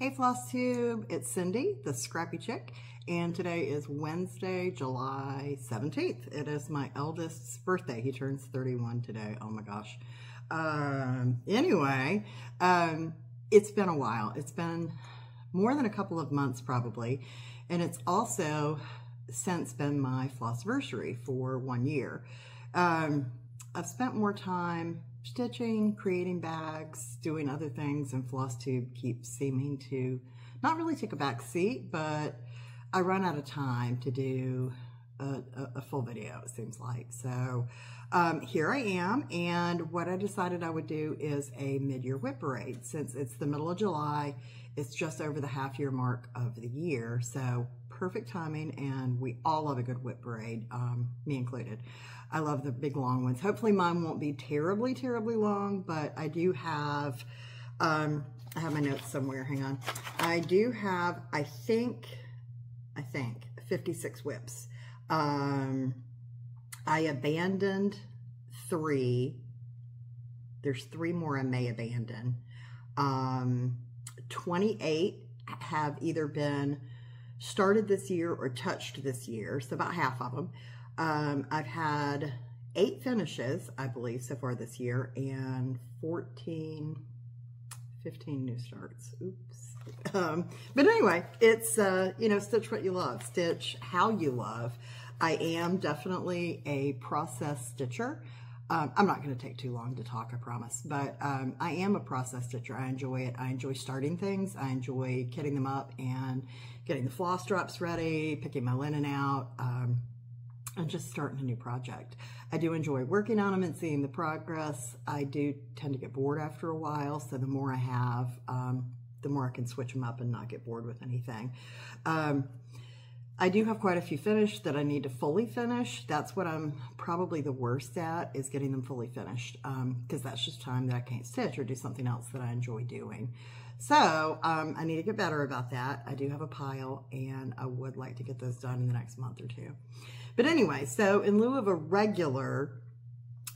Hey Floss Tube, it's Cyndi, the Scrappy Chick, and today is Wednesday, July 17th. It is my eldest's birthday. He turns 31 today. Oh my gosh. Um, anyway, um, it's been a while. It's been more than a couple of months probably, and it's also since been my Flossversary for one year. Um, I've spent more time stitching, creating bags, doing other things, and floss tube keeps seeming to not really take a back seat, but I run out of time to do a, a, a full video, it seems like. So um, here I am, and what I decided I would do is a mid-year whip parade. Since it's the middle of July, it's just over the half-year mark of the year, so perfect timing, and we all love a good whip parade, um, me included. I love the big long ones. Hopefully mine won't be terribly, terribly long, but I do have, um, I have my notes somewhere, hang on. I do have, I think, I think, 56 whips. Um, I abandoned three. There's three more I may abandon. Um, 28 have either been started this year or touched this year, so about half of them. Um, I've had eight finishes, I believe, so far this year, and 14, 15 new starts. Oops. Um, but anyway, it's, uh, you know, stitch what you love, stitch how you love. I am definitely a process stitcher. Um, I'm not going to take too long to talk, I promise, but um, I am a process stitcher. I enjoy it. I enjoy starting things. I enjoy kitting them up and getting the floss drops ready, picking my linen out, um, and just starting a new project. I do enjoy working on them and seeing the progress. I do tend to get bored after a while, so the more I have, um, the more I can switch them up and not get bored with anything. Um, I do have quite a few finished that I need to fully finish. That's what I'm probably the worst at is getting them fully finished because um, that's just time that I can't stitch or do something else that I enjoy doing. So um, I need to get better about that. I do have a pile and I would like to get those done in the next month or two. But anyway, so in lieu of a regular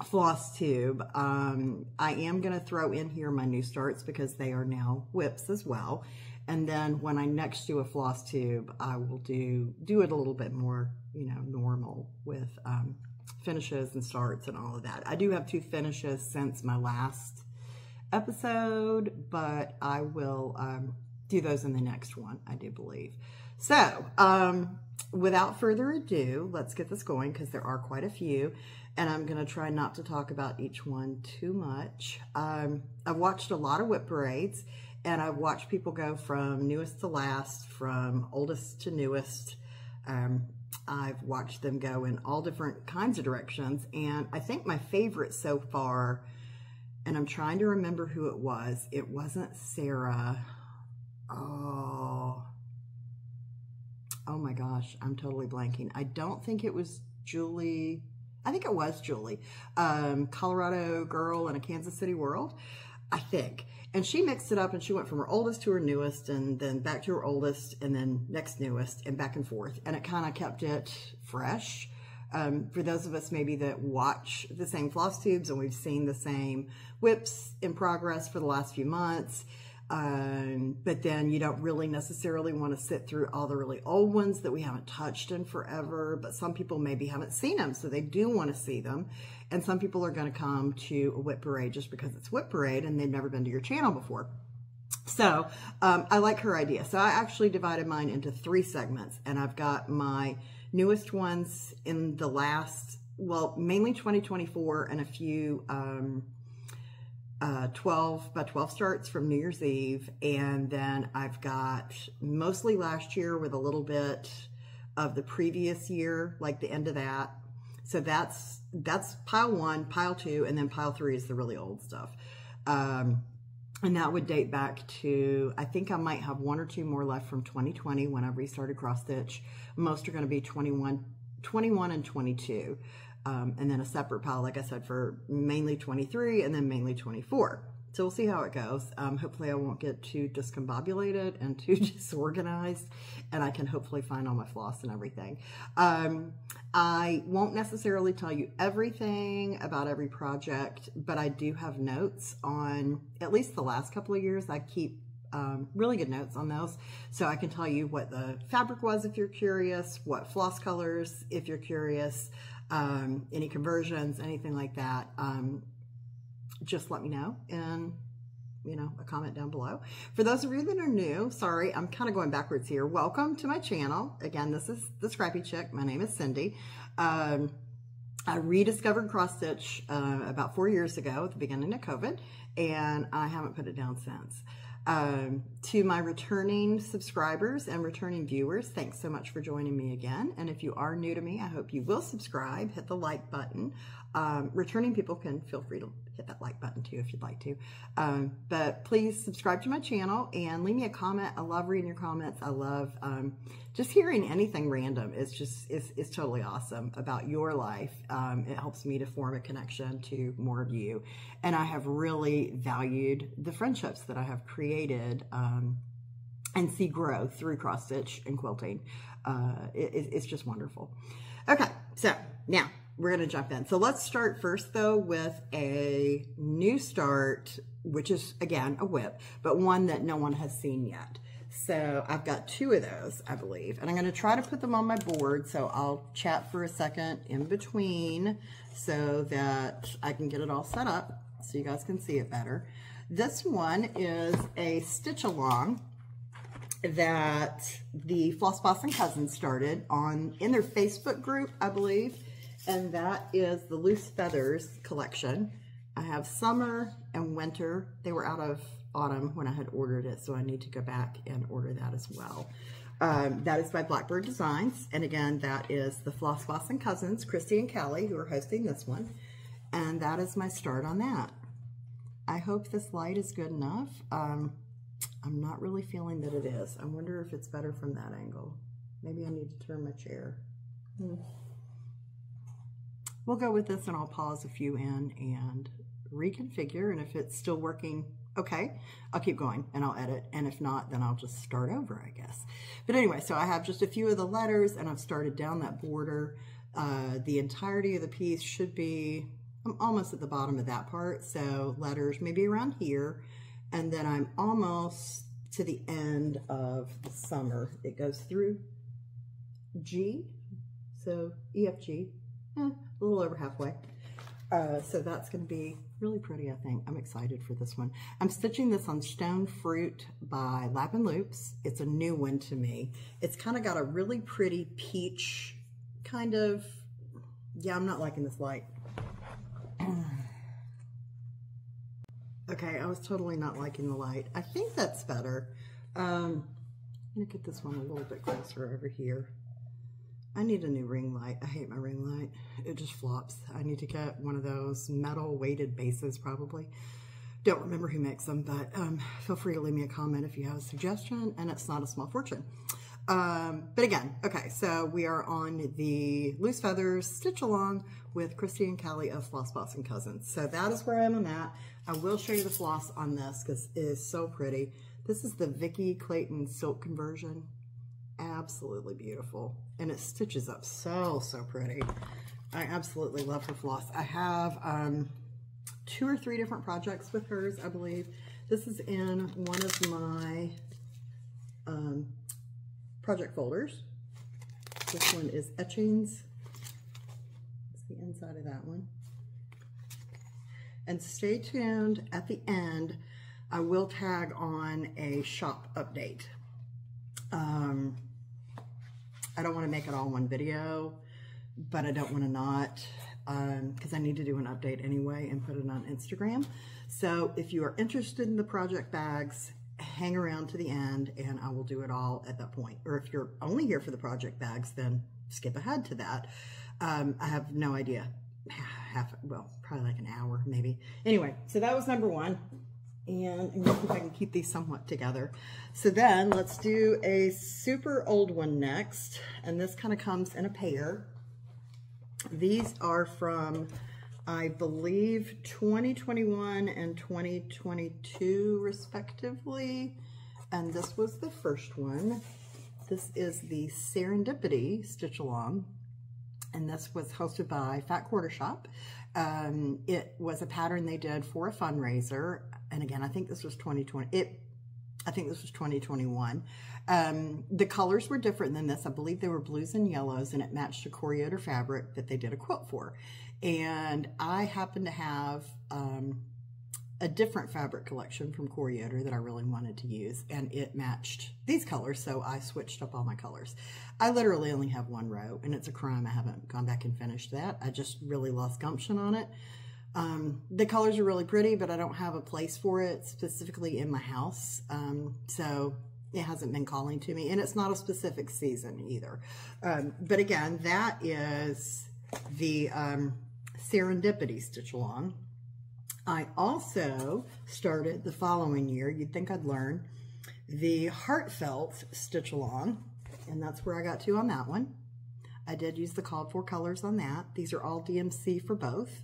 floss tube, um, I am going to throw in here my new starts because they are now whips as well. And then when I next do a floss tube, I will do, do it a little bit more, you know, normal with um, finishes and starts and all of that. I do have two finishes since my last episode, but I will um, do those in the next one, I do believe. So, um, without further ado, let's get this going because there are quite a few and I'm going to try not to talk about each one too much. Um, I've watched a lot of whip parades and I've watched people go from newest to last, from oldest to newest. Um, I've watched them go in all different kinds of directions and I think my favorite so far, and I'm trying to remember who it was, it wasn't Sarah. Oh, oh my gosh, I'm totally blanking. I don't think it was Julie. I think it was Julie, um, Colorado girl in a Kansas City world, I think. And she mixed it up and she went from her oldest to her newest and then back to her oldest and then next newest and back and forth. And it kind of kept it fresh. Um, for those of us maybe that watch the same floss tubes and we've seen the same whips in progress for the last few months, um, but then you don't really necessarily want to sit through all the really old ones that we haven't touched in forever, but some people maybe haven't seen them, so they do want to see them. And some people are going to come to a Whip parade just because it's Whip parade and they've never been to your channel before. So um, I like her idea. So I actually divided mine into three segments and I've got my newest ones in the last, well, mainly 2024 and a few um, uh, 12 by 12 starts from New Year's Eve. And then I've got mostly last year with a little bit of the previous year, like the end of that. So that's, that's pile one, pile two, and then pile three is the really old stuff. Um, and that would date back to, I think I might have one or two more left from 2020 when I restarted cross stitch. Most are going to be 21, 21 and 22 um, and then a separate pile, like I said, for mainly 23 and then mainly 24. So we'll see how it goes. Um, hopefully I won't get too discombobulated and too disorganized and I can hopefully find all my floss and everything. Um, I won't necessarily tell you everything about every project, but I do have notes on at least the last couple of years. I keep um, really good notes on those. So I can tell you what the fabric was if you're curious, what floss colors if you're curious, um, any conversions, anything like that. Um, just let me know and you know, a comment down below. For those of you that are new, sorry, I'm kind of going backwards here. Welcome to my channel. Again, this is The Scrappy Chick. My name is Cyndi. Um, I rediscovered cross stitch uh, about four years ago at the beginning of COVID, and I haven't put it down since. Um, to my returning subscribers and returning viewers, thanks so much for joining me again. And if you are new to me, I hope you will subscribe, hit the like button. Um, returning people can feel free to hit that like button too if you'd like to. Um, but please subscribe to my channel and leave me a comment. I love reading your comments. I love um, just hearing anything random. It's just, it's, it's totally awesome about your life. Um, it helps me to form a connection to more of you. And I have really valued the friendships that I have created um, and see grow through cross stitch and quilting. Uh, it, it's just wonderful. Okay, so now we're going to jump in. So let's start first though with a new start, which is again a whip, but one that no one has seen yet. So I've got two of those, I believe, and I'm going to try to put them on my board. So I'll chat for a second in between so that I can get it all set up so you guys can see it better. This one is a stitch along that the Floss Boss and Cousins started on in their Facebook group, I believe and that is the Loose Feathers collection. I have summer and winter. They were out of autumn when I had ordered it, so I need to go back and order that as well. Um, that is by Blackbird Designs, and again, that is the Floss Boss and Cousins, Christy and Callie, who are hosting this one, and that is my start on that. I hope this light is good enough. Um, I'm not really feeling that it is. I wonder if it's better from that angle. Maybe I need to turn my chair. Hmm. We'll go with this and I'll pause a few in and reconfigure. And if it's still working okay, I'll keep going and I'll edit. And if not, then I'll just start over, I guess. But anyway, so I have just a few of the letters and I've started down that border. Uh, the entirety of the piece should be, I'm almost at the bottom of that part. So letters maybe around here. And then I'm almost to the end of the summer. It goes through G, so EFG, eh, a little over halfway. Uh, so that's going to be really pretty, I think. I'm excited for this one. I'm stitching this on Stone Fruit by Lap and Loops. It's a new one to me. It's kind of got a really pretty peach kind of, yeah, I'm not liking this light. okay, I was totally not liking the light. I think that's better. Um, I'm going to get this one a little bit closer over here. I need a new ring light. I hate my ring light. It just flops. I need to get one of those metal weighted bases probably. Don't remember who makes them, but um, feel free to leave me a comment if you have a suggestion, and it's not a small fortune. Um, but again, okay, so we are on the Loose Feathers Stitch Along with Christy and Callie of Floss Boss and Cousins. So that is where I am at. I will show you the floss on this because it is so pretty. This is the Vicki Clayton Silk Conversion absolutely beautiful. And it stitches up so, so pretty. I absolutely love her floss. I have um, two or three different projects with hers, I believe. This is in one of my um, project folders. This one is etchings. It's the inside of that one. And stay tuned at the end. I will tag on a shop update. Um, I don't want to make it all one video, but I don't want to not because um, I need to do an update anyway and put it on Instagram. So if you are interested in the project bags, hang around to the end and I will do it all at that point. Or if you're only here for the project bags, then skip ahead to that. Um, I have no idea. Half, well, probably like an hour maybe. Anyway, so that was number one and I'm to see if I can keep these somewhat together. So then let's do a super old one next, and this kind of comes in a pair. These are from, I believe, 2021 and 2022 respectively, and this was the first one. This is the Serendipity Stitch Along, and this was hosted by Fat Quarter Shop. Um, it was a pattern they did for a fundraiser and again, I think this was 2020. It I think this was 2021. Um, the colors were different than this. I believe they were blues and yellows, and it matched a Coriander fabric that they did a quilt for. And I happen to have um, a different fabric collection from Coriander that I really wanted to use, and it matched these colors, so I switched up all my colors. I literally only have one row, and it's a crime I haven't gone back and finished that. I just really lost gumption on it. Um, the colors are really pretty, but I don't have a place for it specifically in my house. Um, so it hasn't been calling to me and it's not a specific season either. Um, but again, that is the um, Serendipity Stitch Along. I also started the following year, you'd think I'd learn, the Heartfelt Stitch Along, and that's where I got to on that one. I did use the called for colors on that. These are all DMC for both.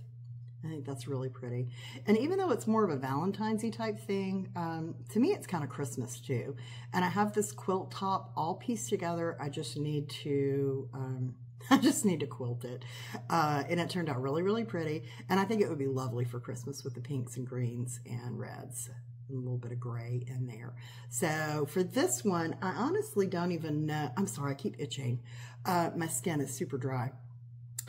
I think that's really pretty. And even though it's more of a Valentine's type thing, um, to me it's kind of Christmas too. And I have this quilt top all pieced together. I just need to, um, I just need to quilt it. Uh, and it turned out really, really pretty. And I think it would be lovely for Christmas with the pinks and greens and reds. And a little bit of gray in there. So for this one, I honestly don't even know. I'm sorry, I keep itching. Uh, my skin is super dry.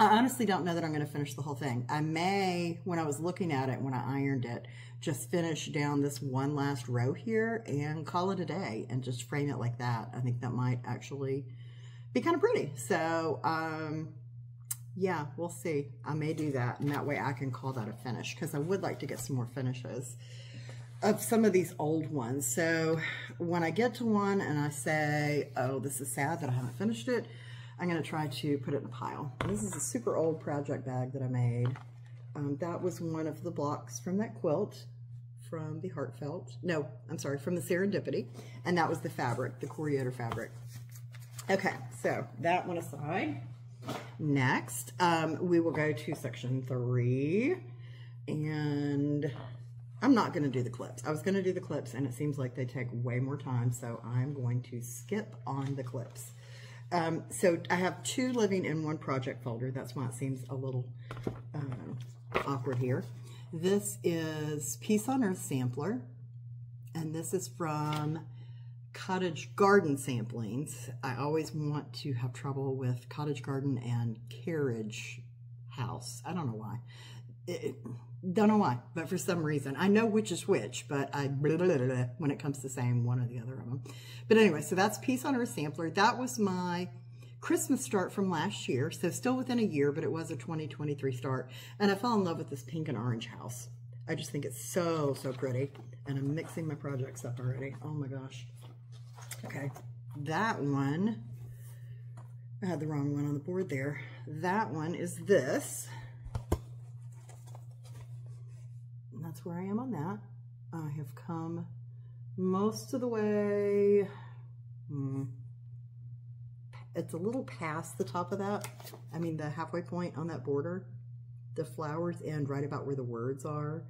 I honestly don't know that I'm going to finish the whole thing. I may, when I was looking at it, when I ironed it, just finish down this one last row here and call it a day and just frame it like that. I think that might actually be kind of pretty. So, um, yeah, we'll see. I may do that, and that way I can call that a finish because I would like to get some more finishes of some of these old ones. So when I get to one and I say, oh, this is sad that I haven't finished it, I'm going to try to put it in a pile. This is a super old project bag that I made. Um, that was one of the blocks from that quilt from the Heartfelt. No, I'm sorry, from the Serendipity. And that was the fabric, the Coriander fabric. Okay, so that one aside. Next, um, we will go to section three. And I'm not going to do the clips. I was going to do the clips, and it seems like they take way more time, so I'm going to skip on the clips. Um, so I have two living in one project folder. That's why it seems a little uh, awkward here. This is Peace on Earth Sampler, and this is from Cottage Garden Samplings. I always want to have trouble with Cottage Garden and Carriage House. I don't know why. It, don't know why, but for some reason. I know which is which, but I blah, blah, blah, when it comes to saying one or the other of them. But anyway, so that's Peace on Earth Sampler. That was my Christmas start from last year, so still within a year, but it was a 2023 start. And I fell in love with this pink and orange house. I just think it's so, so pretty. And I'm mixing my projects up already. Oh my gosh. Okay, that one, I had the wrong one on the board there. That one is this. That's where I am on that. I have come most of the way, hmm, it's a little past the top of that. I mean, the halfway point on that border, the flowers end right about where the words are.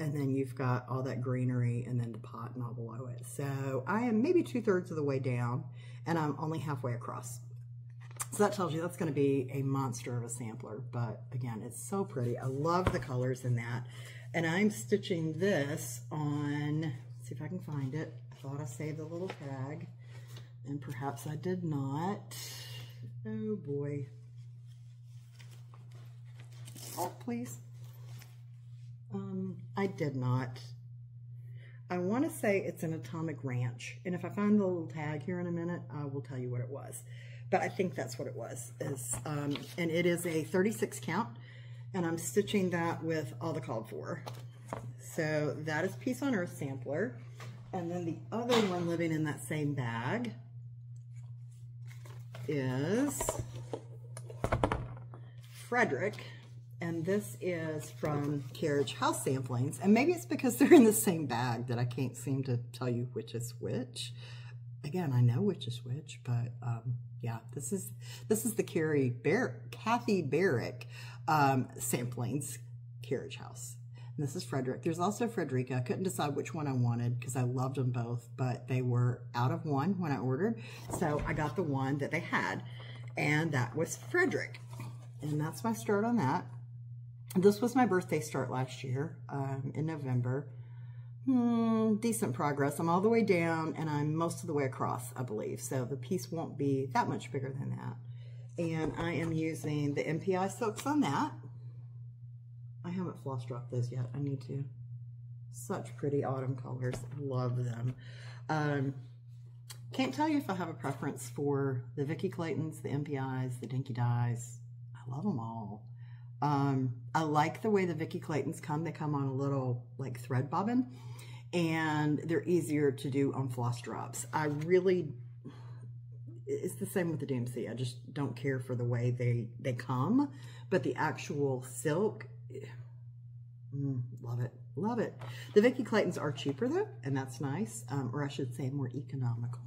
And then you've got all that greenery and then the pot and all below it. So I am maybe two thirds of the way down and I'm only halfway across. So that tells you that's going to be a monster of a sampler. But again, it's so pretty. I love the colors in that. And I'm stitching this on, see if I can find it. I thought I saved the little tag, and perhaps I did not. Oh boy. Oh, please. Um, I did not. I want to say it's an Atomic Ranch, and if I find the little tag here in a minute, I will tell you what it was. But I think that's what it was. Is um, and it is a 36 count and I'm stitching that with all the called for. So that is Peace on Earth sampler. And then the other one living in that same bag is Frederick. And this is from Carriage House Samplings. And maybe it's because they're in the same bag that I can't seem to tell you which is which. Again, I know which is which, but um, yeah, this is this is the Carrie Bar Kathy Barrick um, samplings carriage house. And this is Frederick. There's also Frederica. I couldn't decide which one I wanted because I loved them both, but they were out of one when I ordered. So I got the one that they had, and that was Frederick. And that's my start on that. This was my birthday start last year um, in November. hmm, decent progress. I'm all the way down and I'm most of the way across, I believe. So the piece won't be that much bigger than that. And I am using the NPI silks on that. I haven't floss dropped those yet. I need to. Such pretty autumn colors. I love them. Um, can't tell you if I have a preference for the Vicki Claytons, the NPIs, the Dinky Dyes. I love them all. Um, I like the way the Vicki Claytons come. They come on a little like thread bobbin and they're easier to do on floss drops. I really, it's the same with the DMC. I just don't care for the way they, they come, but the actual silk, mm, love it, love it. The Vicki Claytons are cheaper though, and that's nice, um, or I should say more economical.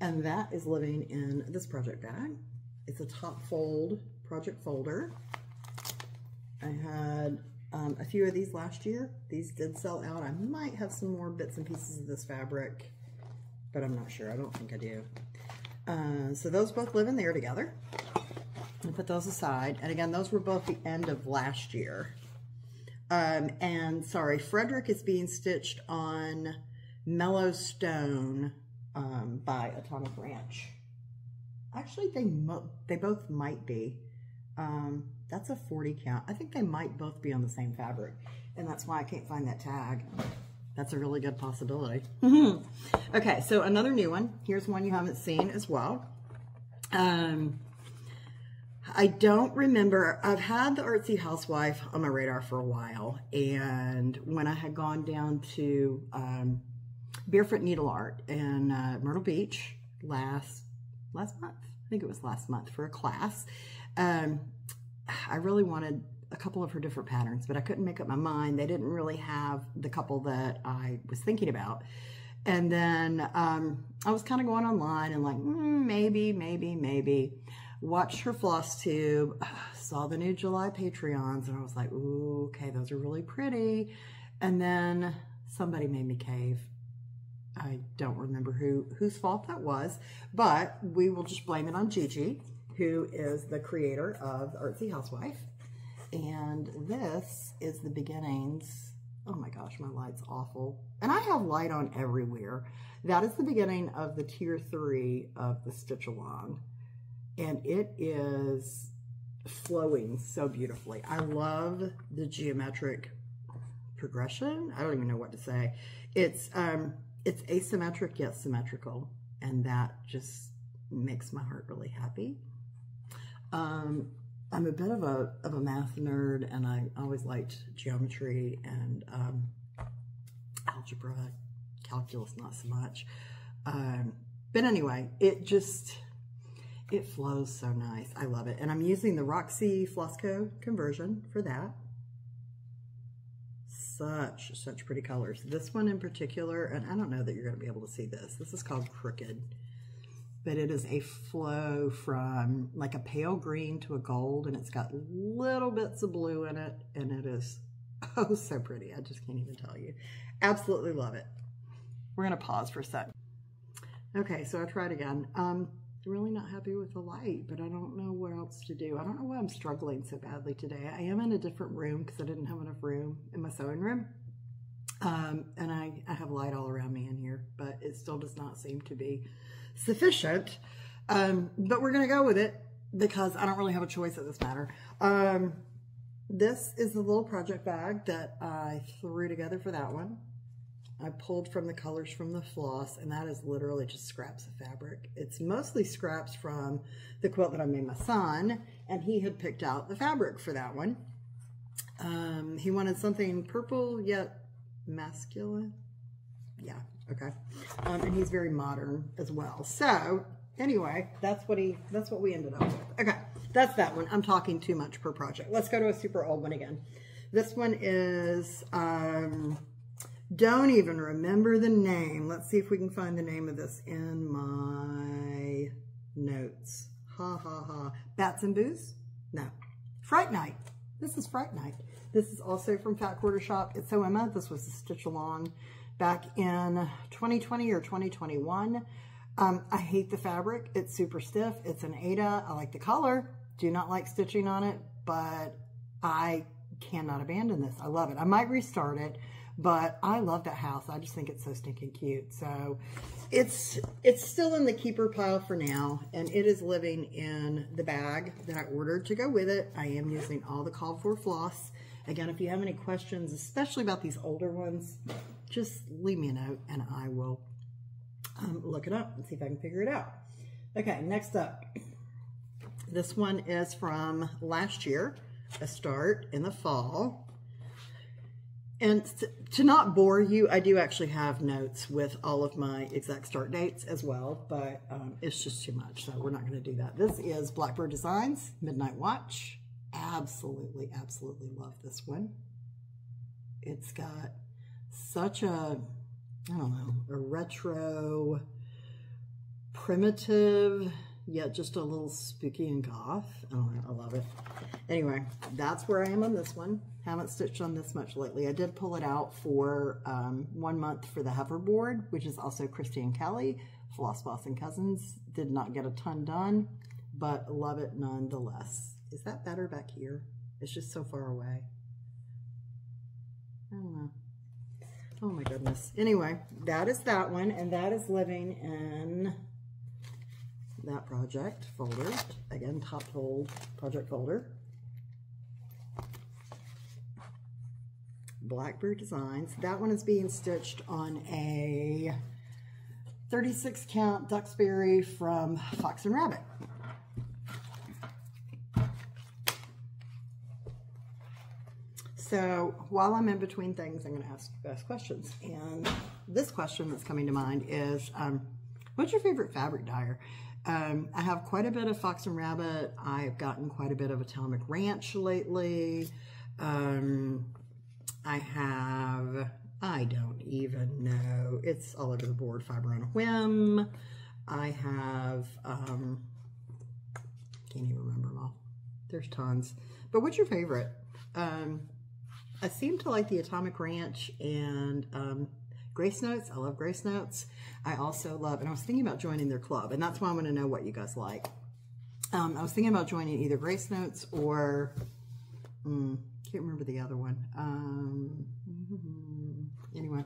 And that is living in this project bag. It's a top fold project folder. I had um, a few of these last year. These did sell out. I might have some more bits and pieces of this fabric, but I'm not sure. I don't think I do. Uh, so those both live in there together. I put those aside. And again, those were both the end of last year. Um, and sorry, Frederick is being stitched on Mellow Stone um, by Atomic Ranch. Actually, they they both might be. Um, that's a 40 count. I think they might both be on the same fabric, and that's why I can't find that tag. That's a really good possibility. okay, so another new one. Here's one you haven't seen as well. Um, I don't remember. I've had the Artsy Housewife on my radar for a while, and when I had gone down to um, Barefoot Needle Art in uh, Myrtle Beach last last month, I think it was last month for a class, um, I really wanted a couple of her different patterns, but I couldn't make up my mind. They didn't really have the couple that I was thinking about. And then um, I was kind of going online and like, mm, maybe, maybe, maybe. Watched her floss tube, saw the new July Patreons, and I was like, ooh, okay, those are really pretty. And then somebody made me cave. I don't remember who whose fault that was, but we will just blame it on Gigi who is the creator of Artsy Housewife. And this is the beginnings. Oh my gosh, my light's awful. And I have light on everywhere. That is the beginning of the tier three of the Stitch Along. And it is flowing so beautifully. I love the geometric progression. I don't even know what to say. It's um, it's asymmetric yet symmetrical. And that just makes my heart really happy. Um, I'm a bit of a, of a math nerd and I always liked geometry and um, algebra, calculus not so much. Um, but anyway, it just, it flows so nice. I love it. And I'm using the Roxy Flossco conversion for that. Such, such pretty colors. This one in particular, and I don't know that you're going to be able to see this. This is called Crooked but it is a flow from like a pale green to a gold and it's got little bits of blue in it and it is oh so pretty. I just can't even tell you. Absolutely love it. We're to pause for a sec. Okay, so I tried again. Um, really not happy with the light, but I don't know what else to do. I don't know why I'm struggling so badly today. I am in a different room because I didn't have enough room in my sewing room. Um, and I, I have light all around me in here, but it still does not seem to be sufficient. Um, but we're going to go with it because I don't really have a choice at this matter. Um, this is the little project bag that I threw together for that one. I pulled from the colors from the floss, and that is literally just scraps of fabric. It's mostly scraps from the quilt that I made my son, and he had picked out the fabric for that one. Um, he wanted something purple yet masculine. Yeah, Okay. Um, and he's very modern as well. So anyway, that's what he, that's what we ended up with. Okay. That's that one. I'm talking too much per project. Let's go to a super old one again. This one is, um, don't even remember the name. Let's see if we can find the name of this in my notes. Ha ha ha. Bats and Booze? No. Fright Night. This is Fright Night. This is also from Fat Quarter Shop. It's Sew Emma. This was a stitch along back in 2020 or 2021. Um, I hate the fabric. It's super stiff. It's an Aida. I like the color. Do not like stitching on it, but I cannot abandon this. I love it. I might restart it, But I love that house. I just think it's so stinking cute. So it's it's still in the keeper pile for now, and it is living in the bag that I ordered to go with it. I am using all the called for floss. Again, if you have any questions, especially about these older ones, just leave me a note and I will um, look it up and see if I can figure it out. Okay, next up. This one is from last year, a start in the fall. And to not bore you, I do actually have notes with all of my exact start dates as well, but um, it's just too much, so we're not going to do that. This is Blackbird Designs Midnight Watch. Absolutely, absolutely love this one. It's got such a, I don't know, a retro, primitive, yet just a little spooky and goth. I don't know, I love it. Anyway, that's where I am on this one. Haven't stitched on this much lately. I did pull it out for um, one month for the hoverboard, which is also Christy and Kelly, Floss Boss and Cousins. Did not get a ton done, but love it nonetheless. Is that better back here? It's just so far away. I don't know. Oh my goodness. Anyway, that is that one, and that is living in that project folder. Again, top fold project folder. Blackbird Designs. That one is being stitched on a 36 count Duxbury from Fox and Rabbit. So while I'm in between things, I'm going to ask, questions. And this question that's coming to mind is, um, what's your favorite fabric dyer? Um, I have quite a bit of Fox and Rabbit. I've gotten quite a bit of Atomic Ranch lately. Um, I have, I don't even know. It's all over the board. Fiber on a Whim. I have, um, can't even remember them all. There's tons. But what's your favorite? Um, I seem to like the Atomic Ranch and um, Grace Notes. I love Grace Notes. I also love, and I was thinking about joining their club, and that's why I want to know what you guys like. Um, I was thinking about joining either Grace Notes or, um, can't remember the other one. Um, anyway,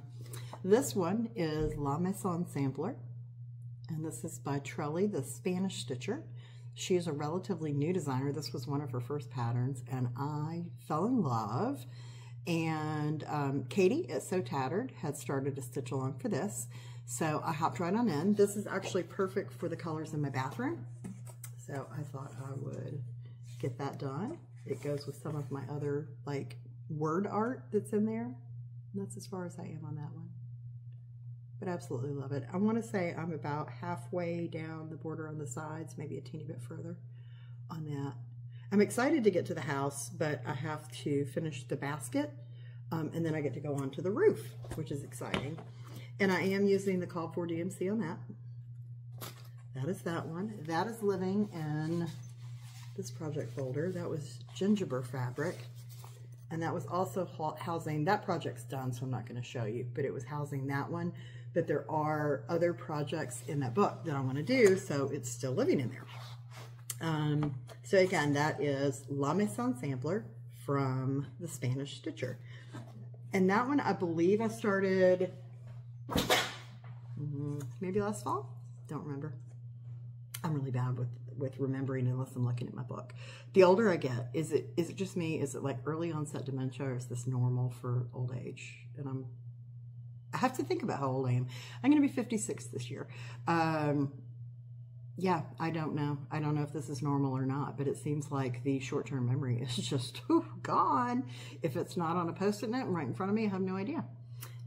this one is La Maison Sampler, and this is by Trelly, the Spanish Stitcher. She is a relatively new designer. This was one of her first patterns, and I fell in love. And um, Katie at Sew Tattered had started to stitch along for this. So I hopped right on in. This is actually perfect for the colors in my bathroom. So I thought I would get that done. It goes with some of my other like word art that's in there. And that's as far as I am on that one. But absolutely love it. I want to say I'm about halfway down the border on the sides, maybe a teeny bit further on that. I'm excited to get to the house, but I have to finish the basket um, and then I get to go on to the roof, which is exciting. And I am using the Call for DMC on that. That is that one. That is living in this project folder. That was gingerbread fabric. And that was also housing, that project's done, so I'm not going to show you, but it was housing that one. But there are other projects in that book that I want to do, so it's still living in there. Um, so again, that is La Maison Sampler from the Spanish Stitcher. And that one, I believe I started Mm-hmm. maybe last fall. Don't remember. I'm really bad with with remembering unless I'm looking at my book. The older I get, is it is it just me? Is it like early onset dementia, or is this normal for old age? And I'm I have to think about how old I am. I'm going to be 56 this year. Um, yeah, I don't know. I don't know if this is normal or not, but it seems like the short-term memory is just whew, gone. If it's not on a post-it note right in front of me, I have no idea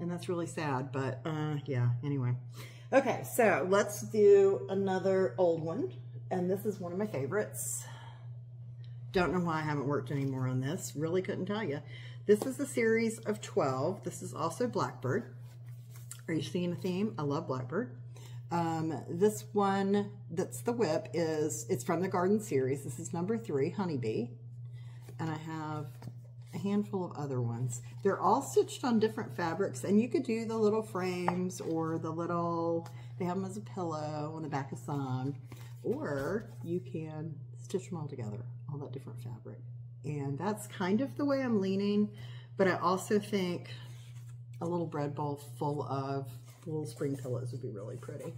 and that's really sad, but uh, yeah, anyway. Okay, so let's do another old one, and this is one of my favorites. Don't know why I haven't worked anymore on this. Really couldn't tell you. This is a series of 12. This is also Blackbird. Are you seeing a theme? I love Blackbird. Um, this one that's the whip is, it's from the Garden series. This is number three, Honeybee. And I have a handful of other ones. They're all stitched on different fabrics, and you could do the little frames or the little, they have them as a pillow on the back of some, or you can stitch them all together, all that different fabric. And that's kind of the way I'm leaning, but I also think a little bread bowl full of little spring pillows would be really pretty.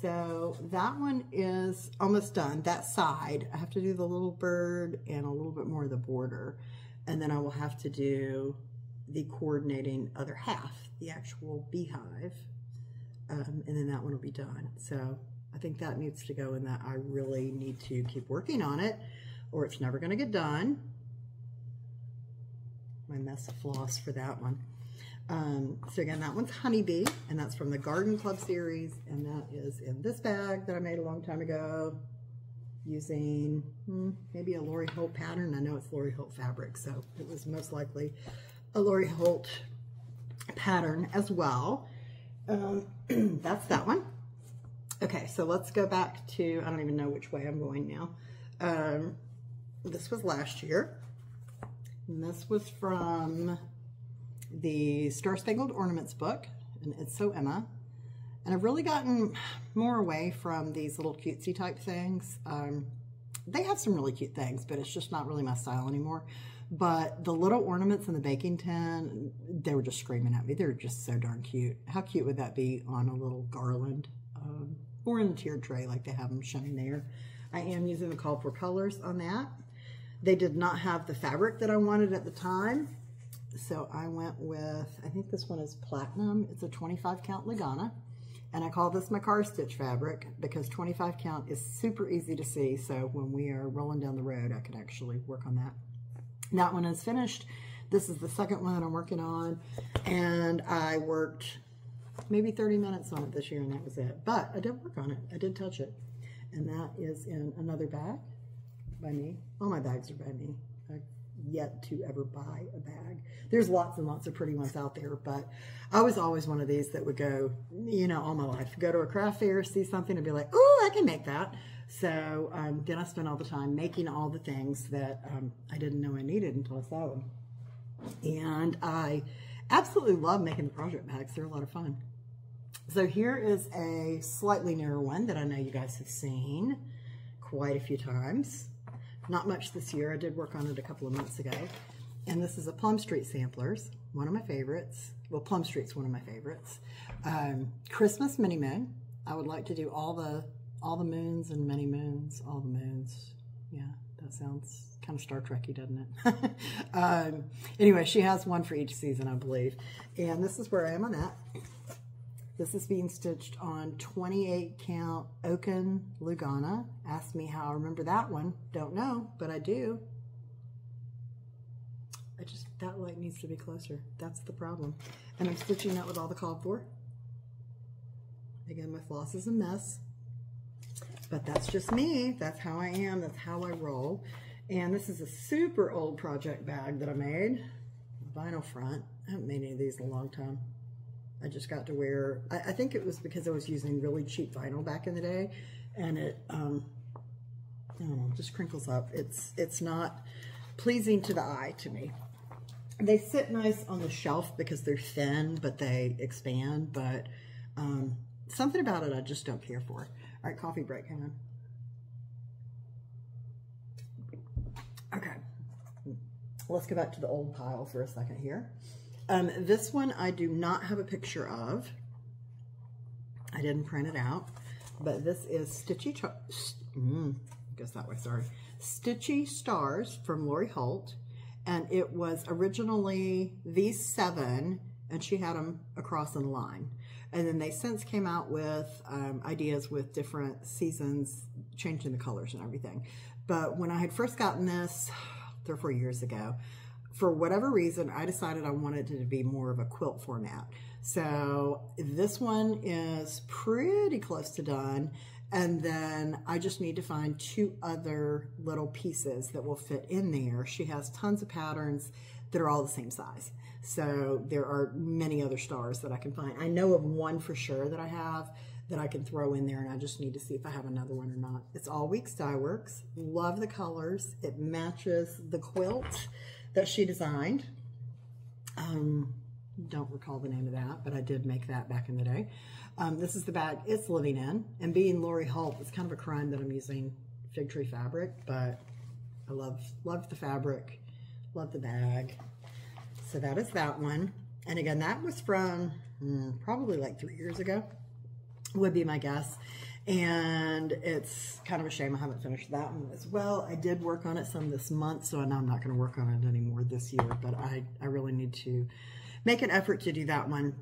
So that one is almost done. That side, I have to do the little bird and a little bit more of the border. And then I will have to do the coordinating other half, the actual beehive. Um, and then that one will be done. So I think that needs to go in that I really need to keep working on it or it's never going to get done. My mess of floss for that one. Um, so again, that one's Honeybee, and that's from the Garden Club series, and that is in this bag that I made a long time ago using hmm, maybe a Lori Holt pattern. I know it's Lori Holt fabric, so it was most likely a Lori Holt pattern as well. Um, that's that one. Okay, so let's go back to, I don't even know which way I'm going now. Um, this was last year. And this was from the Star Spangled Ornaments book, and it's Sew Emma. And I've really gotten more away from these little cutesy type things. Um, they have some really cute things, but it's just not really my style anymore. But the little ornaments in the baking tin, they were just screaming at me. They're just so darn cute. How cute would that be on a little garland? Um, or in a tiered tray like they have them shown there. I am using the call for colors on that. They did not have the fabric that I wanted at the time, so I went with, I think this one is Platinum. It's a 25 count Lugana. And I call this my car stitch fabric because 25 count is super easy to see. So when we are rolling down the road, I can actually work on that. That one is finished. This is the second one that I'm working on. And I worked maybe 30 minutes on it this year and that was it. But I did work on it. I did touch it. And that is in another bag by me. All my bags are by me I yet to ever buy a bag. There's lots and lots of pretty ones out there, but I was always one of these that would go, you know, all my life, go to a craft fair, see something and be like, oh, I can make that. So um, then I spent all the time making all the things that um, I didn't know I needed until I saw them. And I absolutely love making the project bags. They're a lot of fun. So here is a slightly newer one that I know you guys have seen quite a few times. Not much this year. I did work on it a couple of months ago. And this is a Plum Street Samplers, one of my favorites. Well, Plum Street's one of my favorites. Um, Christmas Mini Moon. I would like to do all the all the moons and many moons, all the moons. Yeah, that sounds kind of Star Trekky, doesn't it? um, anyway, she has one for each season, I believe. And this is where I am on that. This is being stitched on 28 count Oaken Lugana. Ask me how I remember that one. Don't know, but I do. I just, that light needs to be closer. That's the problem. And I'm stitching that with all the called for. Again, my floss is a mess, but that's just me. That's how I am. That's how I roll. And this is a super old project bag that I made. Vinyl front. I haven't made any of these in a long time. I just got to wear, I, I, think it was because I was using really cheap vinyl back in the day and it, um, I don't know, just crinkles up. It's, it's not pleasing to the eye to me. They sit nice on the shelf because they're thin, but they expand, but um, something about it I just don't care for. All right, coffee break, hang on. Okay, let's go back to the old pile for a second here. Um, this one I do not have a picture of. I didn't print it out, but this is Stitchy, mm, guess that way, sorry. Stitchy Stars from Lori Holt, and it was originally these seven, and she had them across in line. And then they since came out with um, ideas with different seasons, changing the colors and everything. But when I had first gotten this, three or four years ago, for whatever reason, I decided I wanted it to be more of a quilt format. So this one is pretty close to done. And then I just need to find two other little pieces that will fit in there. She has tons of patterns that are all the same size. So there are many other stars that I can find. I know of one for sure that I have that I can throw in there and I just need to see if I have another one or not. It's all Weeks Dye Works. Love the colors. It matches the quilt that she designed. Um, don't recall the name of that, but I did make that back in the day. Um, this is the bag it's living in. And being Lori Holt, it's kind of a crime that I'm using fig tree fabric, but I love, love the fabric, love the bag. So that is that one. And again, that was from hmm, probably like three years ago, would be my guess. And it's kind of a shame I haven't finished that one as well. I did work on it some this month, so I know I'm not going to work on it anymore this year, but I, I really need to make an effort to do that one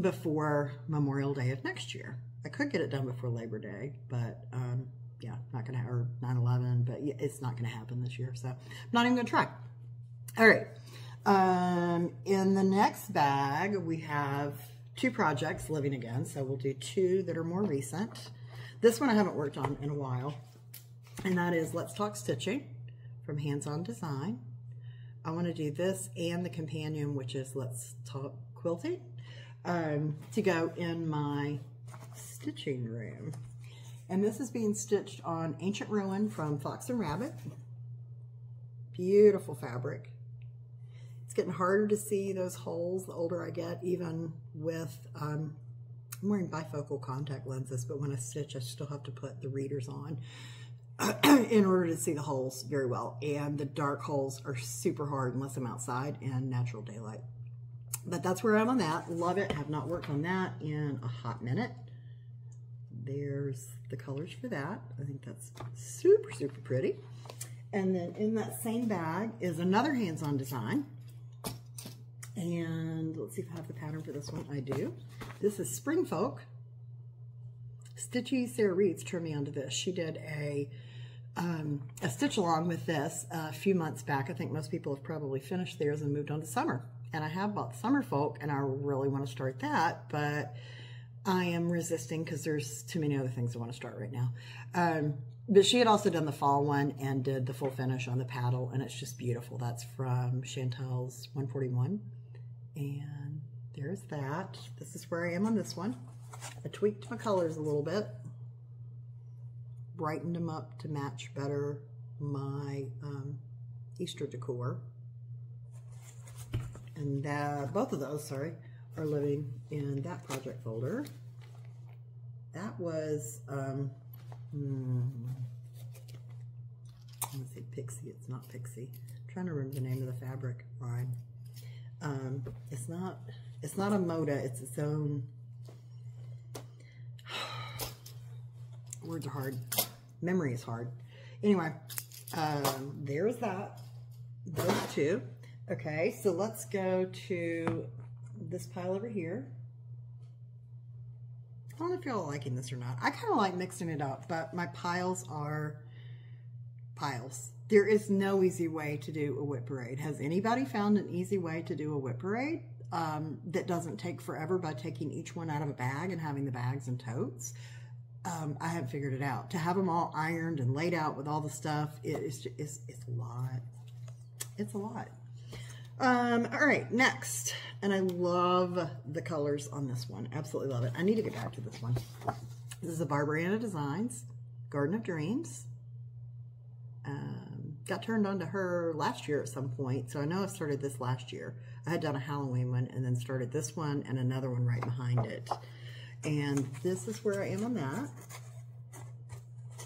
before Memorial Day of next year. I could get it done before Labor Day, but um, yeah, not gonna or 9/11, but it's not gonna happen this year, so I'm not even gonna try. All right. Um, in the next bag, we have two projects living again, so we'll do two that are more recent. This one I haven't worked on in a while, and that is Let's Talk Stitching from Hands On Design. I want to do this and the companion, which is Let's Talk Quilting, um, to go in my stitching room. And this is being stitched on Ancient Ruin from Fox and Rabbit. Beautiful fabric. It's getting harder to see those holes the older I get, even with, um, I'm wearing bifocal contact lenses, but when I stitch, I still have to put the readers on in order to see the holes very well. And the dark holes are super hard unless I'm outside in natural daylight. But that's where I'm on that. Love it. Have not worked on that in a hot minute there's the colors for that. I think that's super, super pretty. And then in that same bag is another hands-on design. And let's see if I have the pattern for this one. I do. This is Spring Folk. Stitchy Sarah Reeds turned me onto this. She did a um, a stitch along with this a few months back. I think most people have probably finished theirs and moved on to summer. And I have bought Summer Folk, and I really want to start that, but I am resisting because there's too many other things I want to start right now. Um, but she had also done the fall one and did the full finish on the paddle, and it's just beautiful. That's from Chantel's 141. And there's that. This is where I am on this one. I tweaked my colors a little bit, brightened them up to match better my um, Easter decor. And uh, both of those, sorry, are living in that project folder. That was, um, hmm, say Pixie, it's not Pixie. I'm trying to remember the name of the fabric line. Um, it's not, it's not a Moda, it's its own, words are hard. Memory is hard. Anyway, um, there's that, those two. Okay, so let's go to this pile over here. I don't know if y'all are liking this or not. I kind of like mixing it up, but my piles are piles. There is no easy way to do a WIP parade. Has anybody found an easy way to do a WIP parade um, that doesn't take forever by taking each one out of a bag and having the bags and totes? Um, I haven't figured it out. To have them all ironed and laid out with all the stuff, it is it's, it's a lot. It's a lot. Um, all right, next. And I love the colors on this one. Absolutely love it. I need to get back to this one. This is a Barbara Ana Designs Garden of Dreams. Um, got turned on to her last year at some point, so I know I started this last year. I had done a Halloween one and then started this one and another one right behind it. And this is where I am on that.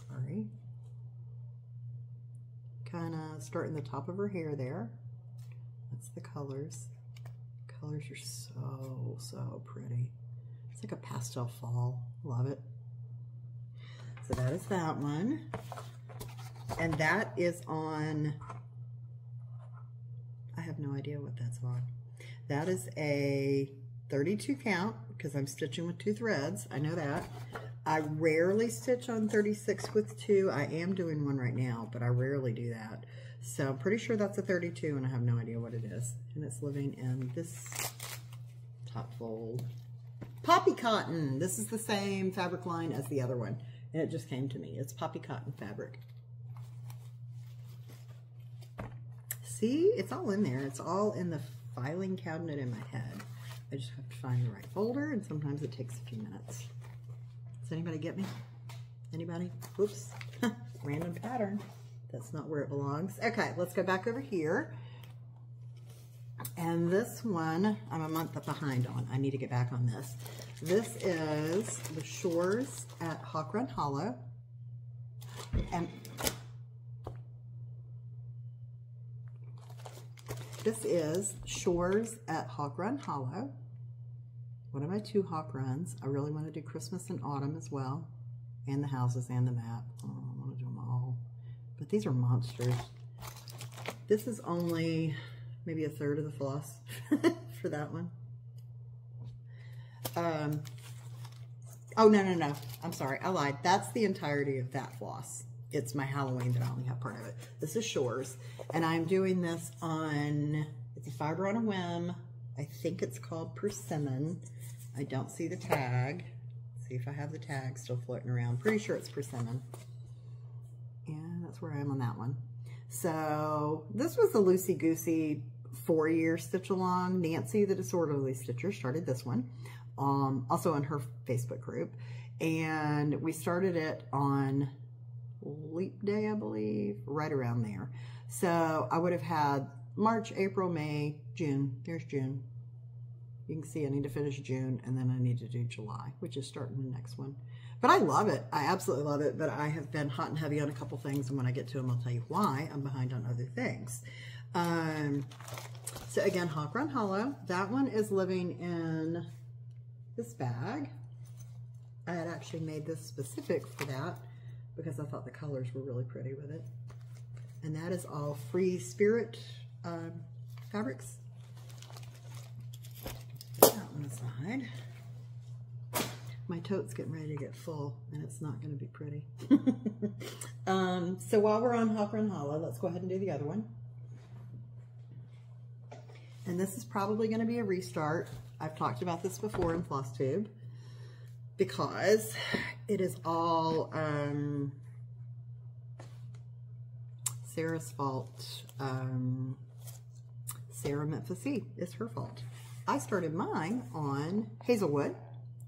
Sorry. Kind of starting the top of her hair there. That's the colors. Colors are so, so pretty. It's like a pastel fall. Love it. So that is that one. And that is on, I have no idea what that's on. That is a 32 count because I'm stitching with two threads. I know that. I rarely stitch on 36 with two. I am doing one right now, but I rarely do that. So I'm pretty sure that's a 32 and I have no idea what it is. And it's living in this top fold. Poppie Cotton. This is the same fabric line as the other one. And it just came to me. It's Poppie Cotton fabric. See, it's all in there. It's all in the filing cabinet in my head. I just have to find the right folder and sometimes it takes a few minutes. Does anybody get me? Anybody? Whoops. Random pattern. That's not where it belongs. Okay, let's go back over here. And this one, I'm a month behind on. I need to get back on this. This is the Shores at Hawk Run Hollow. And This is Shores at Hawk Run Hollow. One of my two hawk runs. I really want to do Christmas and autumn as well. And the houses and the map. Oh, I want to do them all. But these are monsters. This is only maybe a third of the floss for that one. Um, oh, no, no, no. I'm sorry. I lied. That's the entirety of that floss. It's my Halloween that I only have part of it. This is Shores. And I'm doing this on, it's a fiber on a whim. I think it's called Persimmon. I don't see the tag. see if I have the tag still floating around. Pretty sure it's Persimmon. And that's where I am on that one. So this was the loosey-goosey four-year stitch-along. Nancy, the Disorderly Stitcher, started this one. Um, also on her Facebook group. And we started it on Leap Day, I believe, right around there. So I would have had March, April, May, June. There's June. You can see I need to finish June and then I need to do July, which is starting the next one. But I love it. I absolutely love it. But I have been hot and heavy on a couple things. And when I get to them, I'll tell you why I'm behind on other things. Um, so again, Hawk Run Hollow. That one is living in this bag. I had actually made this specific for that because I thought the colors were really pretty with it. And that is all Free Spirit um, fabrics. That one aside. My tote's getting ready to get full, and it's not going to be pretty. um, so while we're on Hawk Run Hollow, let's go ahead and do the other one. And this is probably going to be a restart. I've talked about this before in Flosstube because it is all um, Sarah's fault. Um, Sarah Memphis E. It's her fault. I started mine on Hazelwood,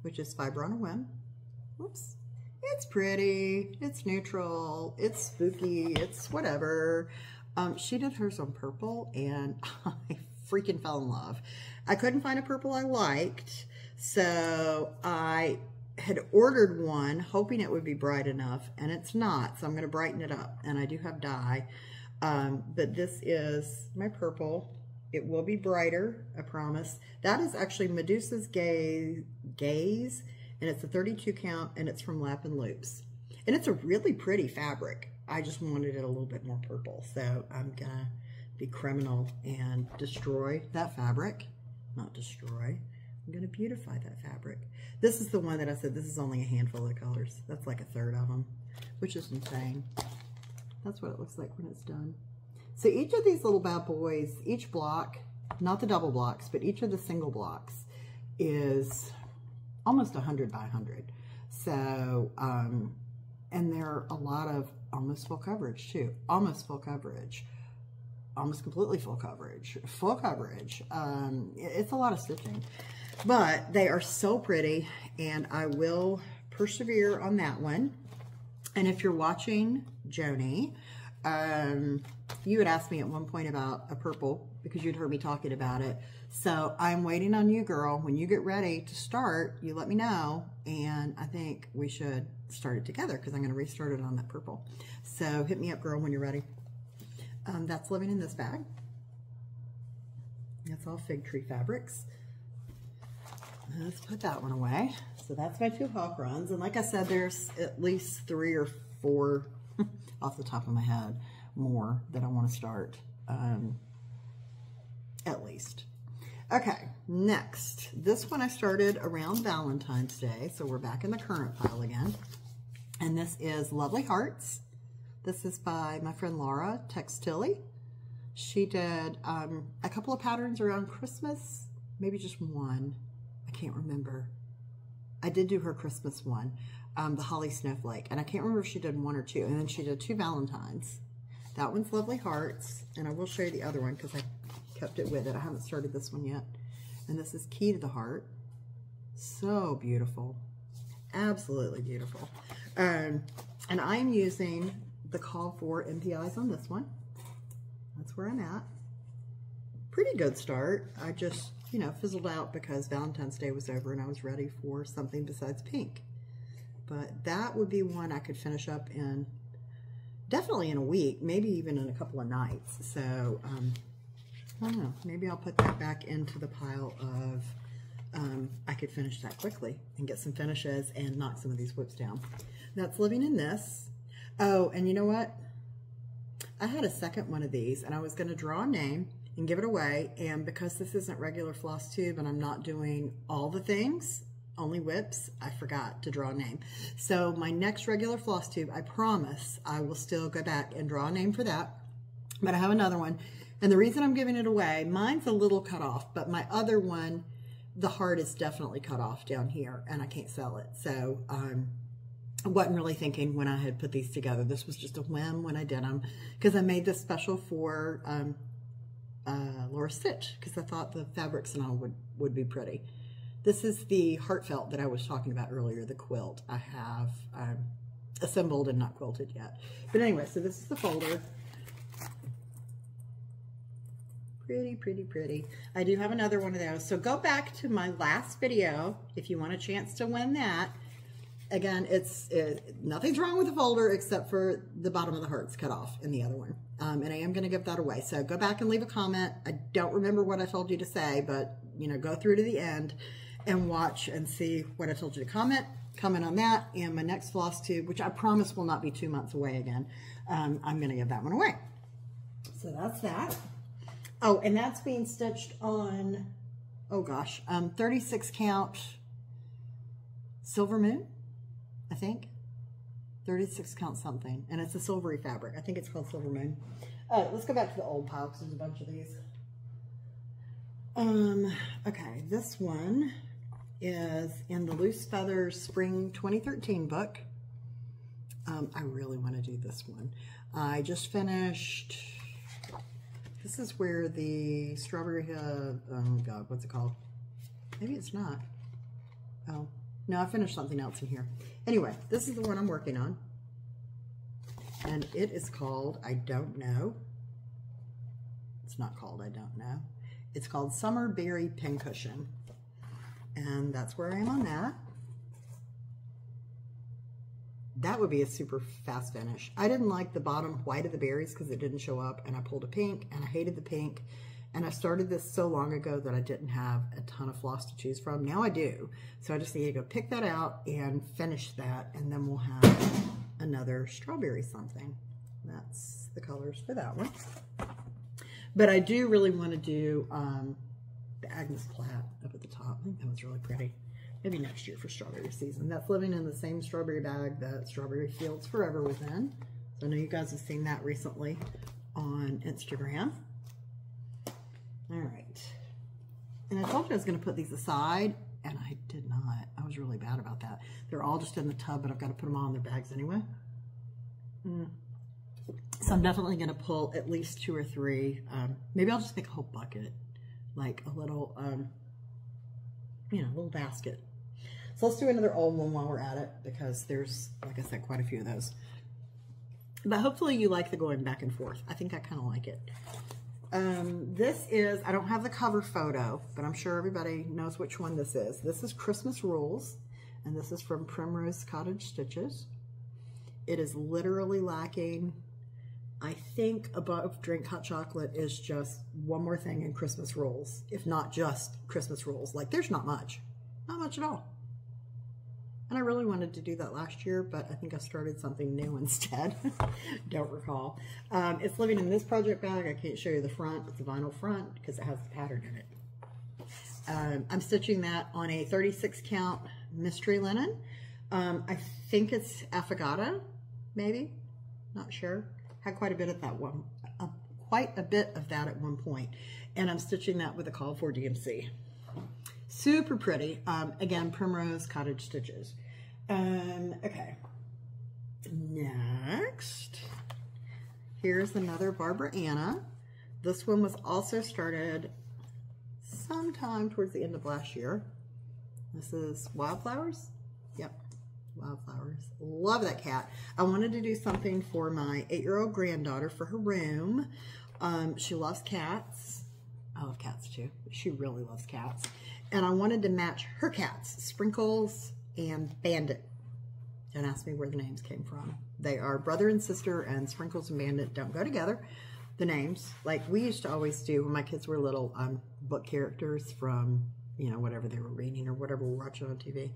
which is fiber on a whim. Whoops. It's pretty. It's neutral. It's spooky. It's whatever. Um, she did hers on purple, and I freaking fell in love. I couldn't find a purple I liked, so I had ordered one hoping it would be bright enough and it's not so I'm going to brighten it up and I do have dye. Um, but this is my purple. It will be brighter I promise. That is actually Medusa's Gaze, Gaze and it's a 32 count and it's from Lap and Loops. And it's a really pretty fabric. I just wanted it a little bit more purple so I'm gonna be criminal and destroy that fabric. Not destroy I'm going to beautify that fabric. This is the one that I said this is only a handful of colors. That's like a third of them, which is insane. That's what it looks like when it's done. So each of these little bad boys, each block, not the double blocks, but each of the single blocks is almost 100 by 100. So, um, and there are a lot of almost full coverage too. Almost full coverage. Almost completely full coverage. Full coverage. Um, it's a lot of stitching. But they are so pretty, and I will persevere on that one. And if you're watching Joanie, um, you had asked me at one point about a purple because you'd heard me talking about it. So I'm waiting on you, girl. When you get ready to start, you let me know. And I think we should start it together because I'm going to restart it on that purple. So hit me up, girl, when you're ready. Um, that's living in this bag. That's all fig tree fabrics. Let's put that one away. So that's my two hawk runs. And like I said, there's at least three or four off the top of my head more that I want to start. Um, at least. Okay, next. This one I started around Valentine's Day. So we're back in the current pile again. And this is Lovely Hearts. This is by my friend Laura Textilly. She did um, a couple of patterns around Christmas, maybe just one. I can't remember. I did do her Christmas one, um, the Holly Snowflake, and I can't remember if she did one or two, and then she did two Valentines. That one's Lovely Hearts, and I will show you the other one because I kept it with it. I haven't started this one yet. And this is Key to the Heart. So beautiful. Absolutely beautiful. Um, and I'm using the Call for NPIs on this one. That's where I'm at. Pretty good start. I just you know, fizzled out because Valentine's Day was over and I was ready for something besides pink. But that would be one I could finish up in definitely in a week, maybe even in a couple of nights. So um, I don't know. Maybe I'll put that back into the pile of, um, I could finish that quickly and get some finishes and knock some of these WIPs down. That's living in this. Oh, and you know what? I had a second one of these and I was going to draw a name and give it away. And because this isn't regular floss tube and I'm not doing all the things, only WIPs, I forgot to draw a name. So my next regular floss tube, I promise I will still go back and draw a name for that. But I have another one. And the reason I'm giving it away, mine's a little cut off, but my other one, the heart is definitely cut off down here and I can't sell it. So um, I wasn't really thinking when I had put these together. This was just a whim when I did them because I made this special for um, uh, Laura Stitch because I thought the fabrics and all would, would be pretty. This is the heartfelt that I was talking about earlier, the quilt I have um, assembled and not quilted yet. But anyway, so this is the folder. Pretty, pretty, pretty. I do have another one of those. So go back to my last video if you want a chance to win that. Again, it's it, nothing's wrong with the folder except for the bottom of the hearts cut off in the other one. Um, and I am going to give that away. So go back and leave a comment. I don't remember what I told you to say, but you know, go through to the end and watch and see what I told you to comment. Comment on that and my next floss tube, which I promise will not be two months away again. Um, I'm going to give that one away. So that's that. Oh, and that's being stitched on, oh gosh, um, 36 count Silver Moon, I think. 36 count something. And it's a silvery fabric. I think it's called Silver Moon. All right, let's go back to the old pile because there's a bunch of these. Um, okay, this one is in the Loose Feathers Spring 2013 book. Um, I really want to do this one. I just finished, this is where the strawberry, uh, oh God, what's it called? Maybe it's not. Oh, no, I finished something else in here. Anyway, this is the one I'm working on. And it is called, I don't know. It's not called I don't know. It's called Summer Berry Pincushion. And that's where I am on that. That would be a super fast finish. I didn't like the bottom white of the berries because it didn't show up and I pulled a pink and I hated the pink. And I started this so long ago that I didn't have a ton of floss to choose from. Now I do. So I just need to go pick that out and finish that and then we'll have another strawberry something. That's the colors for that one. But I do really want to do um, the Agnes Platt up at the top. I think that was really pretty. Maybe next year for strawberry season. That's living in the same strawberry bag that Strawberry Fields Forever was in. So I know you guys have seen that recently on Instagram. All right. And I told you I was going to put these aside, and I did not. I was really bad about that. They're all just in the tub, but I've got to put them all in their bags anyway. Mm. So I'm definitely going to pull at least two or three. Um, maybe I'll just make a whole bucket, like a little, um, you know, a little basket. So let's do another old one while we're at it because there's, like I said, quite a few of those. But hopefully you like the going back and forth. I think I kind of like it. Um, this is, I don't have the cover photo, but I'm sure everybody knows which one this is. This is Christmas Rules, and this is from Primrose Cottage Stitches. It is literally lacking I think above drink hot chocolate is just one more thing in Christmas rules, if not just Christmas rules. Like there's not much, not much at all. And I really wanted to do that last year, but I think I started something new instead. Don't recall. Um, it's living in this project bag. I can't show you the front. It's a vinyl front because it has the pattern in it. Um, I'm stitching that on a 36 count mystery linen. Um, I think it's Affigata, maybe. Not sure had quite a bit of that one, uh, quite a bit of that at one point. And I'm stitching that with a call for DMC. Super pretty. Um, again, Primrose Cottage Stitches. Um, okay. Next, here's another Barbara Ana. This one was also started sometime towards the end of last year. This is Wildflowers. Yep, Wildflowers. Love that cat. I wanted to do something for my eight-year-old granddaughter for her room. Um, she loves cats. I love cats too. She really loves cats. And I wanted to match her cats, Sprinkles and Bandit. Don't ask me where the names came from. They are brother and sister, and Sprinkles and Bandit don't go together. the names. Like we used to always do when my kids were little, um, book characters from you know whatever they were reading or whatever we're watching on TV.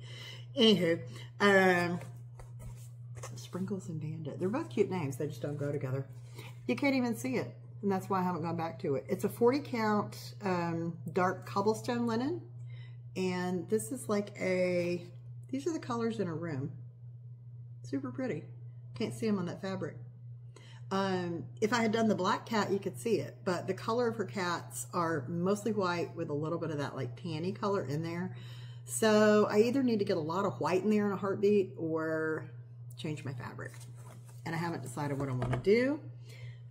Anywho, um, Sprinkles and Bandit. They're both cute names. They just don't go together. You can't even see it, and that's why I haven't gone back to it. It's a 40 count um, dark cobblestone linen, and this is like a. These are the colors in a room. Super pretty. Can't see them on that fabric. Um, if I had done the black cat, you could see it, but the color of her cats are mostly white with a little bit of that like tanny color in there. So I either need to get a lot of white in there in a heartbeat or change my fabric. And I haven't decided what I want to do.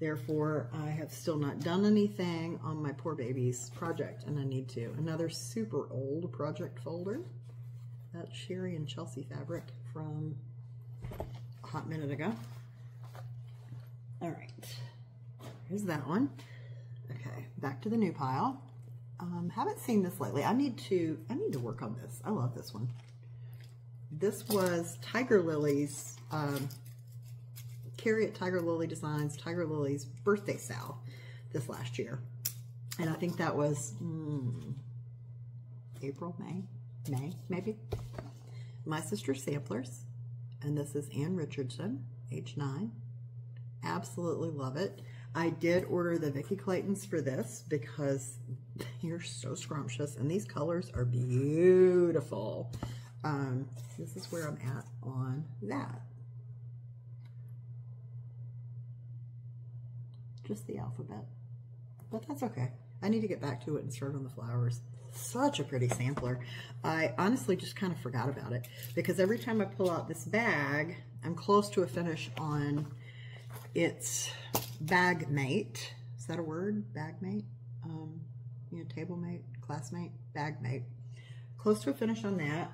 Therefore, I have still not done anything on my poor baby's project, and I need to. Another super old project folder. That's Sherri and Chelsi fabric from a hot minute ago. All right, here's that one. Okay, back to the new pile. Um, haven't seen this lately. I need to, I need to work on this. I love this one. This was Tiger Lily's, um, Carrie at Tiger Lily Designs, Tiger Lily's birthday sale this last year. And I think that was mm, April, May, May, maybe. My Sister Samplers. And this is Ann Richardson, age 9. Absolutely love it. I did order the Vikki Claytons for this because you're so scrumptious and these colors are beautiful. Um, this is where I'm at on that. Just the alphabet, but that's okay. I need to get back to it and start on the flowers. Such a pretty sampler. I honestly just kind of forgot about it because every time I pull out this bag, I'm close to a finish on its bag mate. Is that a word? Bag mate? Um, you know, table mate, classmate, bag mate. Close to a finish on that.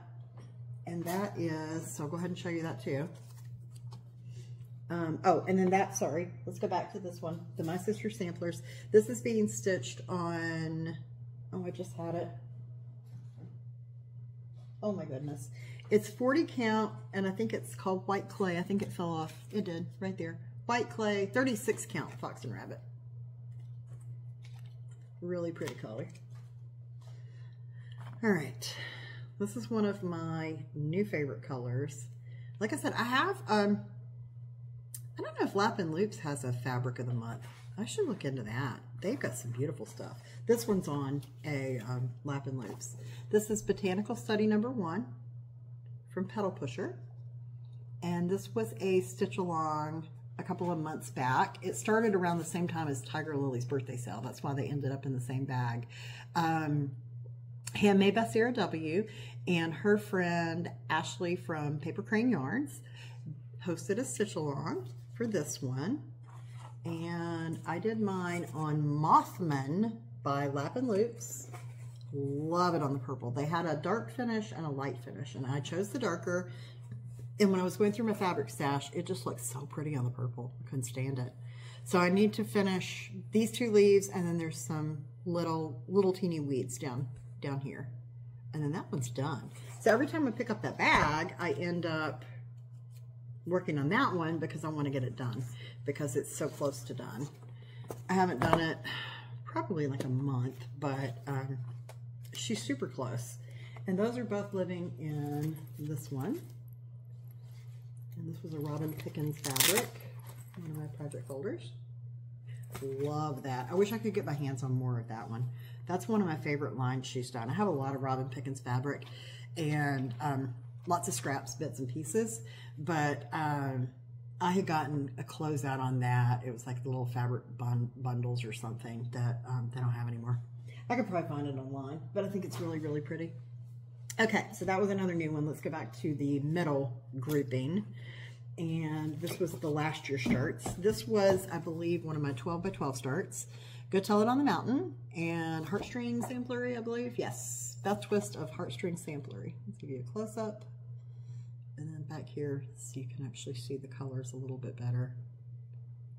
And that is, so I'll go ahead and show you that too. Um, oh, and then that, sorry, let's go back to this one, the My Sister Samplers. This is being stitched on, oh, I just had it. Oh my goodness. It's 40 count, and I think it's called white clay. I think it fell off. It did, right there. White clay, 36 count Fox and Rabbit. Really pretty color. All right, this is one of my new favorite colors. Like I said, I have, um, I don't know if Lap and Loops has a fabric of the month. I should look into that. They've got some beautiful stuff. This one's on a um, Lap and Loops. This is Botanical Study number one from Petal Pusher. And this was a stitch along a couple of months back. It started around the same time as Tiger Lily's birthday sale. That's why they ended up in the same bag. Um, handmade by Sarah W. And her friend Ashley from Paper Crane Yarns hosted a stitch along for this one. And I did mine on Mothman by Lap and Loops. Love it on the purple. They had a dark finish and a light finish, and I chose the darker and when I was going through my fabric stash, it just looked so pretty on the purple. I couldn't stand it. So I need to finish these two leaves and then there's some little, little teeny weeds down, down here. And then that one's done. So every time I pick up that bag, I end up working on that one because I want to get it done because it's so close to done. I haven't done it probably like a month, but um, she's super close. And those are both living in this one. And this was a Robin Pickens fabric, one of my project folders. Love that. I wish I could get my hands on more of that one. That's one of my favorite lines she's done. I have a lot of Robin Pickens fabric and um, lots of scraps, bits and pieces, but um, I had gotten a closeout on that. It was like the little fabric bun bundles or something that um, they don't have anymore. I could probably find it online, but I think it's really, really pretty. Okay, so that was another new one. Let's go back to the middle grouping. And this was the last year starts. This was, I believe, one of my 12 by 12 starts. Go Tell It on the Mountain and Heartstring Samplery, I believe. Yes, Beth Twist of Heartstring Samplery. Let's give you a close-up. And then back here, so you can actually see the colors a little bit better.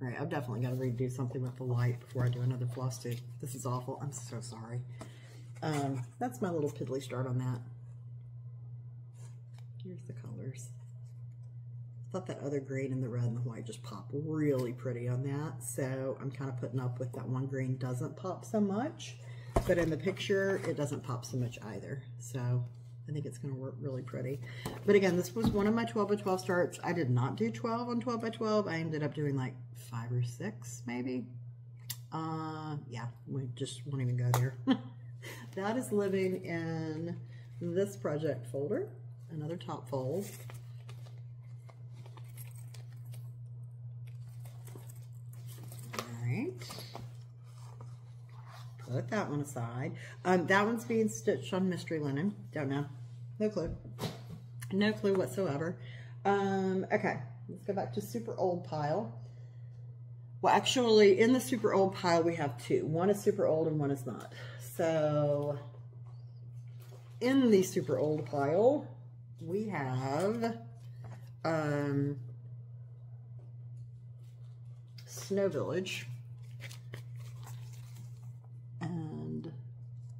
All right, I've definitely got to redo something with the light before I do another floss tube. This is awful. I'm so sorry. Um, that's my little piddly start on that. Here's the colors. I thought that other green and the red and the white just pop really pretty on that. So I'm kind of putting up with that one green doesn't pop so much. But in the picture, it doesn't pop so much either. So I think it's going to work really pretty. But again, this was one of my 12 by 12 starts. I did not do 12 on 12 by 12. I ended up doing like five or six maybe. Uh, yeah, we just won't even go there. that is living in this project folder, another top fold. All right. Put that one aside. Um, that one's being stitched on mystery linen. Don't know. No clue. No clue whatsoever. Um, okay, let's go back to super old pile. Well, actually, in the super old pile, we have two. One is super old and one is not. So, in the super old pile, we have um, Snow Village. And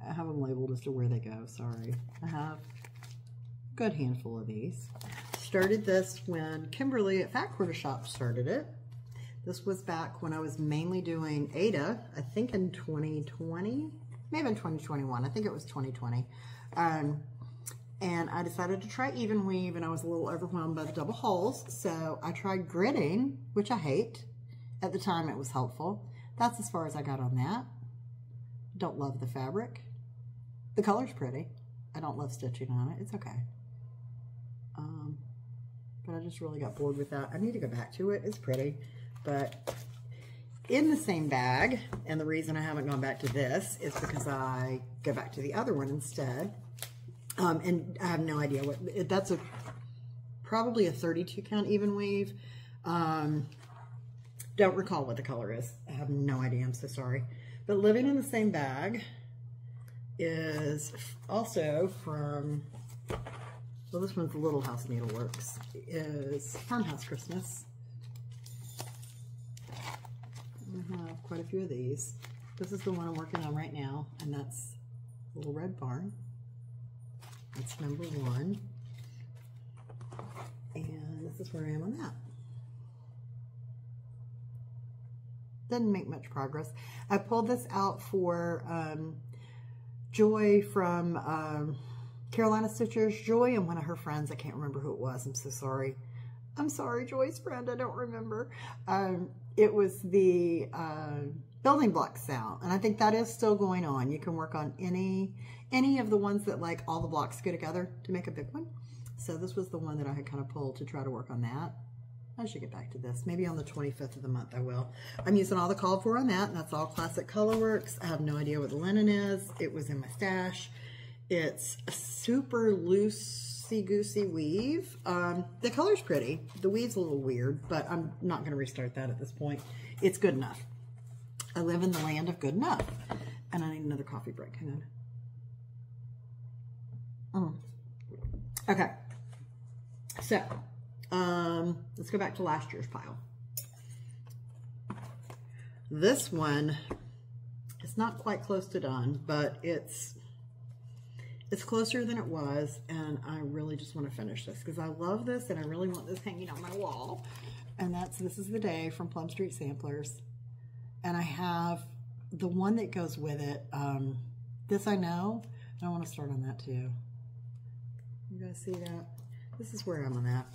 I have them labeled as to where they go, sorry. I have good handful of these. Started this when Kimberly at Fat Quarter Shop started it. This was back when I was mainly doing Aida, I think in 2020, maybe in 2021. I think it was 2020. Um, and I decided to try even weave and I was a little overwhelmed by the double holes. So I tried gridding, which I hate. At the time it was helpful. That's as far as I got on that. Don't love the fabric. The color's pretty. I don't love stitching on it. It's okay. I just really got bored with that. I need to go back to it. It's pretty. But in the same bag, and the reason I haven't gone back to this is because I go back to the other one instead. Um, and I have no idea what, that's a probably a 32 count even weave. Um, don't recall what the color is. I have no idea, I'm so sorry. But living in the same bag is also from, well this one's Little House Needleworks, is Farmhouse Christmas. I have quite a few of these. This is the one I'm working on right now, and that's Little Red Barn. That's number one. And this is where I am on that. Didn't make much progress. I pulled this out for um, Joy from um, Carolina Stitchers. Joy and one of her friends, I can't remember who it was, I'm so sorry. I'm sorry, Joy's friend, I don't remember. Um, it was the uh, building block sale, and I think that is still going on. You can work on any any of the ones that like all the blocks go together to make a big one. So this was the one that I had kind of pulled to try to work on that. I should get back to this. Maybe on the 25th of the month I will. I'm using all the called for on that, and that's all Classic Colorworks. I have no idea what the linen is. It was in my stash. It's a super loosey-goosey weave. Um, the color's pretty. The weave's a little weird, but I'm not going to restart that at this point. It's good enough. I live in the land of good enough. And I need another coffee break. Hang on. Mm. Okay. So, um, let's go back to last year's pile. This one, it's not quite close to done, but it's it's closer than it was, and I really just want to finish this because I love this and I really want this hanging on my wall. And that's This is the Day from Plum Street Samplers. And I have the one that goes with it. Um, this I know, and I want to start on that too. You guys see that? This is where I'm on that.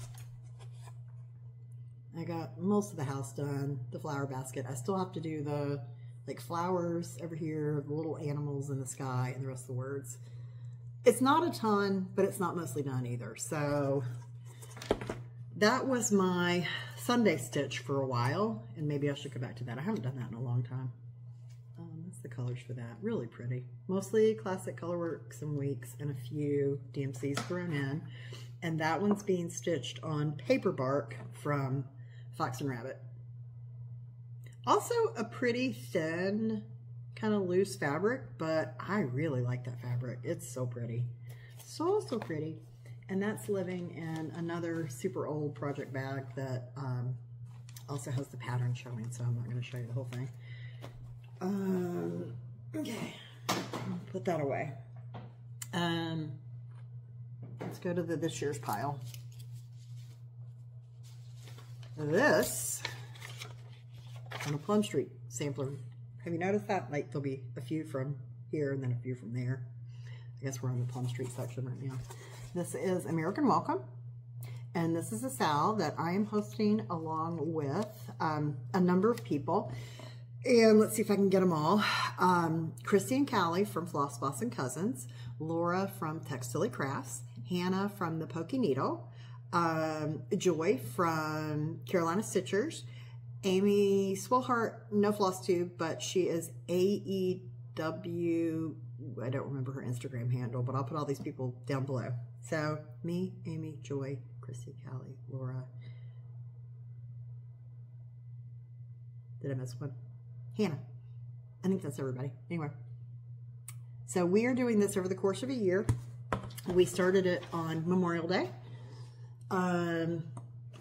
I got most of the house done, the flower basket. I still have to do the like flowers over here, the little animals in the sky, and the rest of the words. It's not a ton, but it's not mostly done either. So that was my Sunday stitch for a while, and maybe I should go back to that. I haven't done that in a long time. Um, that's the colors for that. Really pretty. Mostly classic Colorworks and Weeks and a few DMCs thrown in. And that one's being stitched on paper bark from Fox and Rabbit. Also a pretty thin, kind of loose fabric, but I really like that fabric. It's so pretty. So, so pretty. And that's living in another super old project bag that um, also has the pattern showing, so I'm not going to show you the whole thing. Um, okay, put that away. Um, let's go to the this year's pile. this on a Plum Street sampler. Have you noticed that? Like there'll be a few from here and then a few from there. I guess we're on the Plum Street section right now. This is American Welcome. And this is a sal that I am hosting along with um, a number of people. And let's see if I can get them all. Um, Christy and Callie from Floss Boss and Cousins, Laura from Textile Crafts, Hannah from the Pokey Needle, um, Joy from Carolina Stitchers, Amy Swillhart, no floss tube, but she is AEW, I don't remember her Instagram handle, but I'll put all these people down below. So me, Amy, Joy, Christy, Callie, Laura. Did I miss one? Hannah. I think that's everybody. Anyway. So we are doing this over the course of a year. We started it on Memorial Day. Um,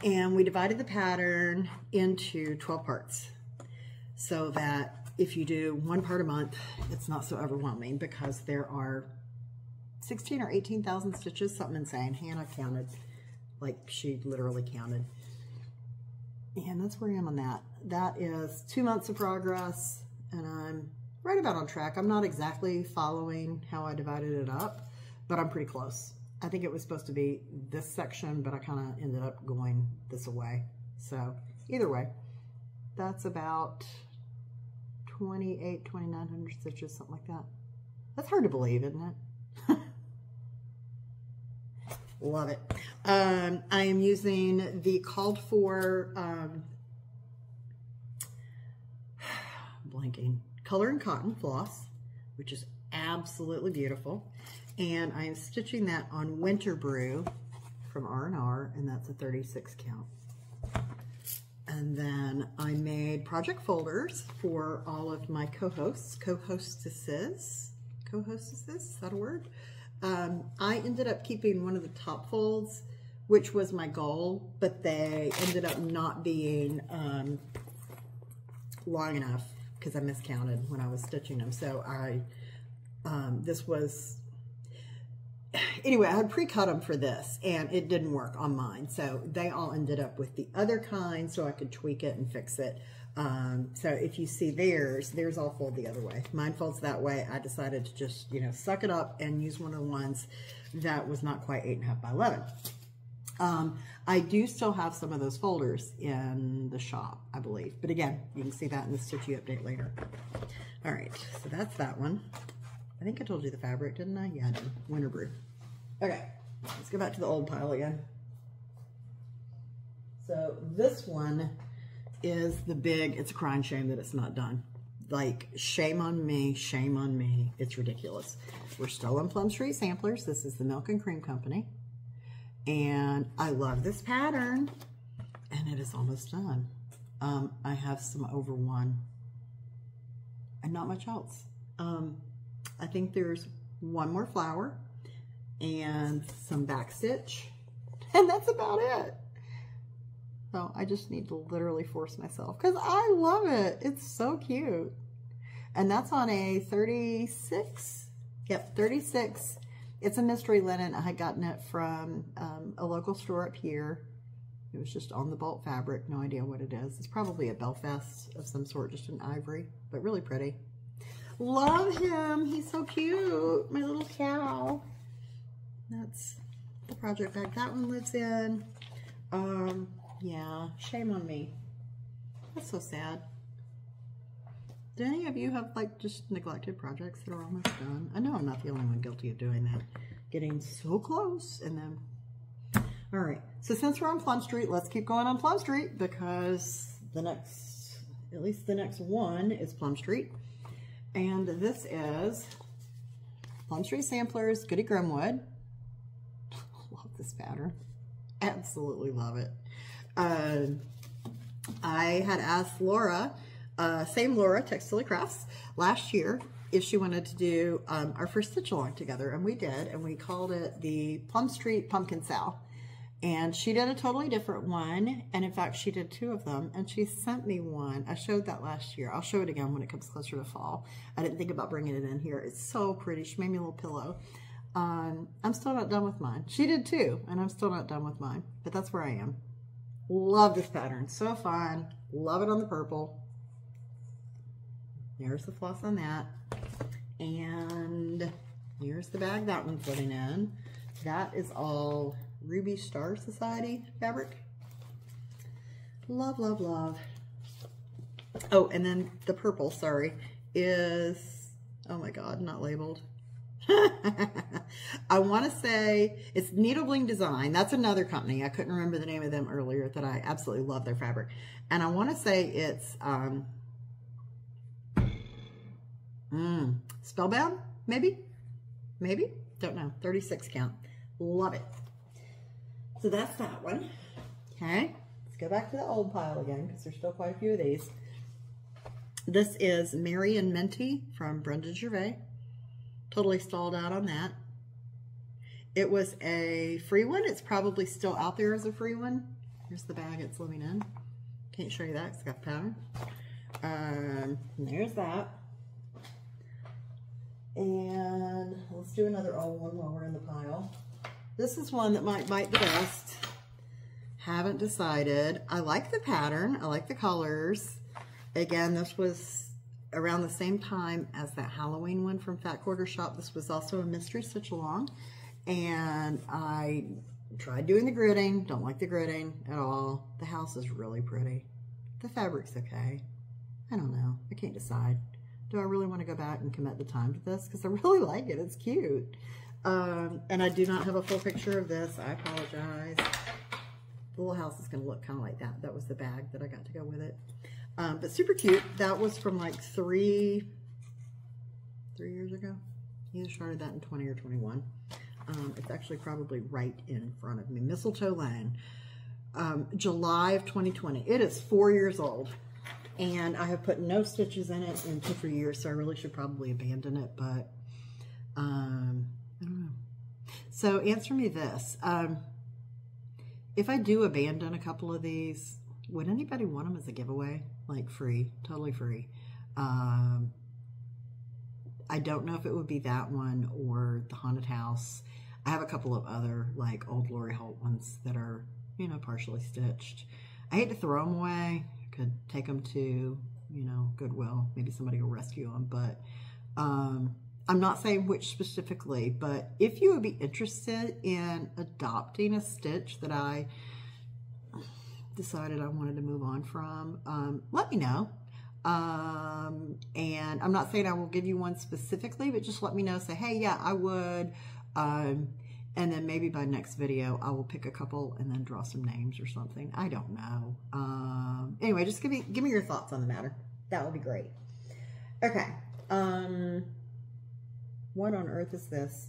and we divided the pattern into 12 parts so that if you do one part a month, it's not so overwhelming because there are 16 or 18,000 stitches, something insane. Hannah counted, like she literally counted. And that's where I am on that. That is two months of progress and I'm right about on track. I'm not exactly following how I divided it up, but I'm pretty close. I think it was supposed to be this section, but I kind of ended up going this away. So either way, that's about 28, 2900 stitches, something like that. That's hard to believe, isn't it? Love it. Um, I am using the called for um, blanking color and cotton floss, which is absolutely beautiful and I'm stitching that on Winter Brew from R&R, and that's a 36 count. And then I made project folders for all of my co-hosts, co-hostesses, co-hostesses, is that a word? Um, I ended up keeping one of the top folds, which was my goal, but they ended up not being um, long enough because I miscounted when I was stitching them. So I, um, this was anyway, I had pre-cut them for this and it didn't work on mine. So they all ended up with the other kind so I could tweak it and fix it. Um, so if you see theirs, theirs all fold the other way. Mine folds that way. I decided to just, you know, suck it up and use one of the ones that was not quite eight and a half by 11. Um, I do still have some of those folders in the shop, I believe. But again, you can see that in the Stitchy update later. All right, so that's that one. I think I told you the fabric, didn't I? Yeah, I did. Winter Brew. Okay, let's go back to the old pile again. So this one is the big, it's a crying shame that it's not done. Like, shame on me, shame on me. It's ridiculous. We're still in Plum Street Samplers. This is the Milk and Cream Company. And I love this pattern. And it is almost done. Um, I have some over one. And not much else. Um, I think there's one more flower and some back stitch and that's about it. So I just need to literally force myself because I love it. It's so cute. And that's on a 36. Yep, 36. It's a mystery linen. I had gotten it from um, a local store up here. It was just on the bolt fabric. No idea what it is. It's probably a Belfast of some sort, just an ivory, but really pretty. Love him. He's so cute. My little cow. That's the project bag that one lives in. Um, yeah, shame on me. That's so sad. Do any of you have like just neglected projects that are almost done? I know I'm not the only one guilty of doing that. Getting so close and then, all right. So since we're on Plum Street, let's keep going on Plum Street because the next, at least the next one is Plum Street. And this is Plum Street Samplers Goody Grimwood. love this pattern. Absolutely love it. Uh, I had asked Laura, uh, same Laura, Textile Crafts, last year if she wanted to do um, our first stitch along together, and we did, and we called it the Plum Street Pumpkin Sal. And she did a totally different one. And in fact, she did two of them. And she sent me one. I showed that last year. I'll show it again when it comes closer to fall. I didn't think about bringing it in here. It's so pretty. She made me a little pillow. Um, I'm still not done with mine. She did too. And I'm still not done with mine. But that's where I am. Love this pattern. So fun. Love it on the purple. There's the floss on that. And here's the bag that one's living in. That is all Ruby Star Society fabric. Love, love, love. Oh, and then the purple, sorry, is, oh my God, not labeled. I want to say it's Needlebling Design. That's another company. I couldn't remember the name of them earlier that I absolutely love their fabric. And I want to say it's um, mm, Spellbound, maybe? Maybe? Don't know. 36 count. Love it. So that's that one. Okay. Let's go back to the old pile again because there's still quite a few of these. This is Mary and Minty from Brenda Gervais. Totally stalled out on that. It was a free one. It's probably still out there as a free one. Here's the bag it's living in. Can't show you that. It's got the pattern. Um, there's that. And let's do another old one while we're in the pile. This is one that might bite the best. Haven't decided. I like the pattern. I like the colors. Again, this was around the same time as that Halloween one from Fat Quarter Shop. This was also a mystery stitch along. And I tried doing the gridding. Don't like the gridding at all. The house is really pretty. The fabric's okay. I don't know. I can't decide. Do I really want to go back and commit the time to this? Because I really like it. It's cute. Um, and I do not have a full picture of this. I apologize. The little house is going to look kind of like that. That was the bag that I got to go with it. Um, but super cute. That was from like three, three years ago. Either started that in 20 or 21. Um, it's actually probably right in front of me. Mistletoe Lane, um, July of 2020. It is four years old. And I have put no stitches in it in two, three years, so I really should probably abandon it, but um, I don't know. So answer me this. Um, if I do abandon a couple of these, would anybody want them as a giveaway? Like free, totally free. Um, I don't know if it would be that one or the haunted house. I have a couple of other like old Lori Holt ones that are, you know, partially stitched. I hate to throw them away. Could take them to, you know, Goodwill. Maybe somebody will rescue them. But um, I'm not saying which specifically, but if you would be interested in adopting a stitch that I decided I wanted to move on from, um, let me know. Um, and I'm not saying I will give you one specifically, but just let me know. Say, hey, yeah, I would. Um, and then maybe by next video, I will pick a couple and then draw some names or something. I don't know. Um, anyway, just give me give me your thoughts on the matter. That would be great. Okay. Um, what on earth is this?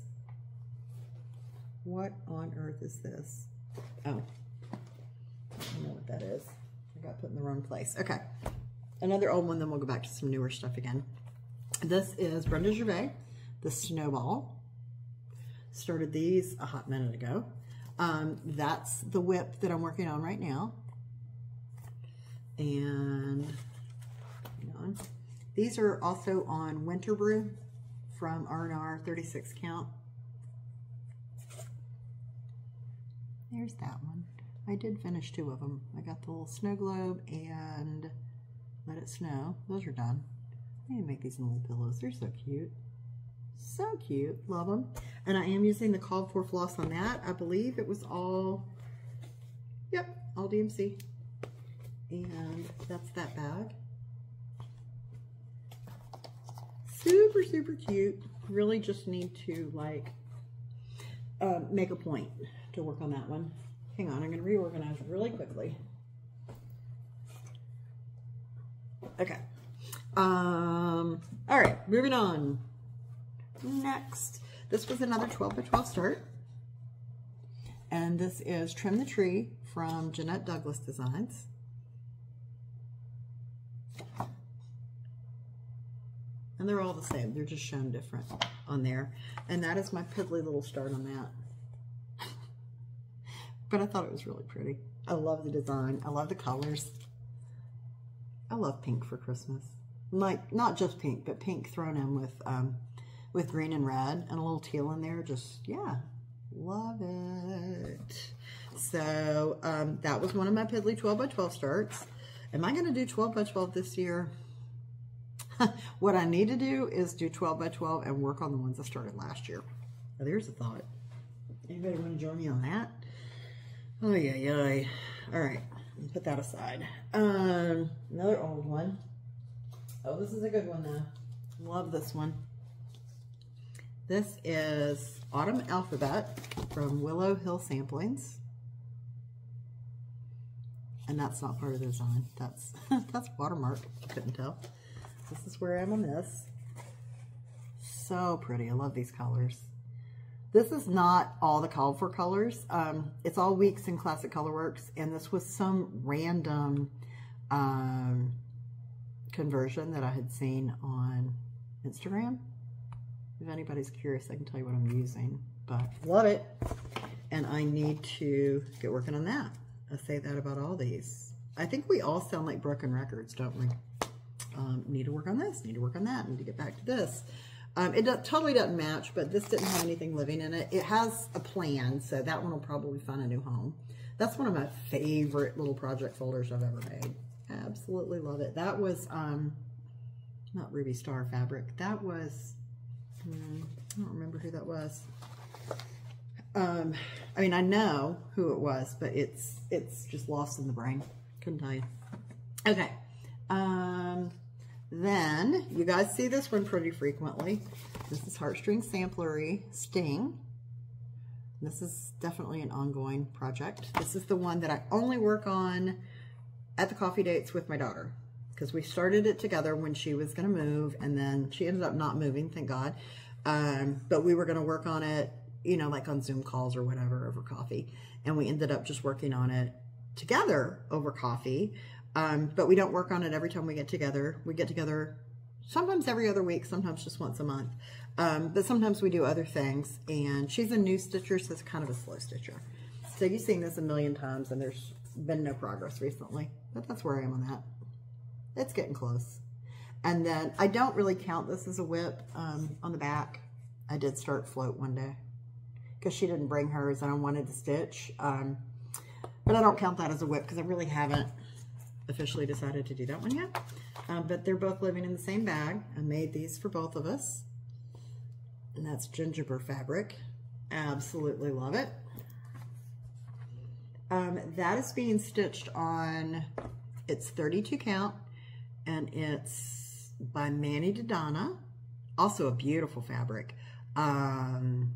What on earth is this? Oh, I know what that is. I got put in the wrong place. Okay. Another old one, then we'll go back to some newer stuff again. This is Brenda Gervais, the Snowball. Started these a hot minute ago. Um, that's the WIP that I'm working on right now. And on. these are also on Winter Brew from R&R 36 count. There's that one. I did finish two of them. I got the little snow globe and let it snow. Those are done. I need to make these little pillows. They're so cute. So cute. Love them. And I am using the called for floss on that. I believe it was all, yep, all DMC. And that's that bag. Super, super cute. Really just need to like uh, make a point to work on that one. Hang on, I'm going to reorganize really quickly. Okay. Um, all right, moving on. Next, this was another 12 by 12 start. And this is Trim the Tree from Jeanette Douglas Designs. And they're all the same. They're just shown different on there. And that is my piddly little start on that. but I thought it was really pretty. I love the design. I love the colors. I love pink for Christmas. Like, not just pink, but pink thrown in with um, with green and red and a little teal in there. Just, yeah, love it. So um, that was one of my Piddly 12 by 12 starts. Am I going to do 12 by 12 this year? what I need to do is do 12 by 12 and work on the ones I started last year. Now, there's a thought. Anybody want to join me on that? Oh, yeah, yeah. All right, put that aside. Um, another old one. Oh, this is a good one, though. Love this one. This is Autumn Alphabet from Willow Hill Samplings. And that's not part of the design. That's that's watermark. Couldn't tell. This is where I am on this. So pretty. I love these colors. This is not all the called for colors. Um, it's all Weeks in Classic Colorworks, and this was some random um, conversion that I had seen on Instagram. If anybody's curious, I can tell you what I'm using, but love it. And I need to get working on that. I say that about all these. I think we all sound like broken records, don't we? Um, need to work on this, need to work on that, need to get back to this. Um, it do, totally doesn't match, but this didn't have anything living in it. It has a plan, so that one will probably find a new home. That's one of my favorite little project folders I've ever made. Absolutely love it. That was, um, not Ruby Star fabric. That was, hmm, I don't remember who that was. Um, I mean, I know who it was, but it's it's just lost in the brain. Couldn't tell you. Okay. Um, then, you guys see this one pretty frequently. This is Heartstring Samplery Sting. This is definitely an ongoing project. This is the one that I only work on at the coffee dates with my daughter because we started it together when she was going to move and then she ended up not moving, thank God. Um, but we were going to work on it, you know, like on Zoom calls or whatever over coffee. And we ended up just working on it together over coffee. Um, but we don't work on it every time we get together. We get together sometimes every other week, sometimes just once a month. Um, but sometimes we do other things. And she's a new stitcher, so it's kind of a slow stitcher. So you've seen this a million times, and there's been no progress recently. But that's where I am on that. It's getting close. And then I don't really count this as a WIP um, on the back. I did start float one day because she didn't bring hers and I wanted to stitch. Um, but I don't count that as a WIP because I really haven't officially decided to do that one yet. Um, but they're both living in the same bag. I made these for both of us. And that's gingerbread fabric. Absolutely love it. Um, that is being stitched on, it's 32 count, and it's by Mani di Donna. Also a beautiful fabric. Um,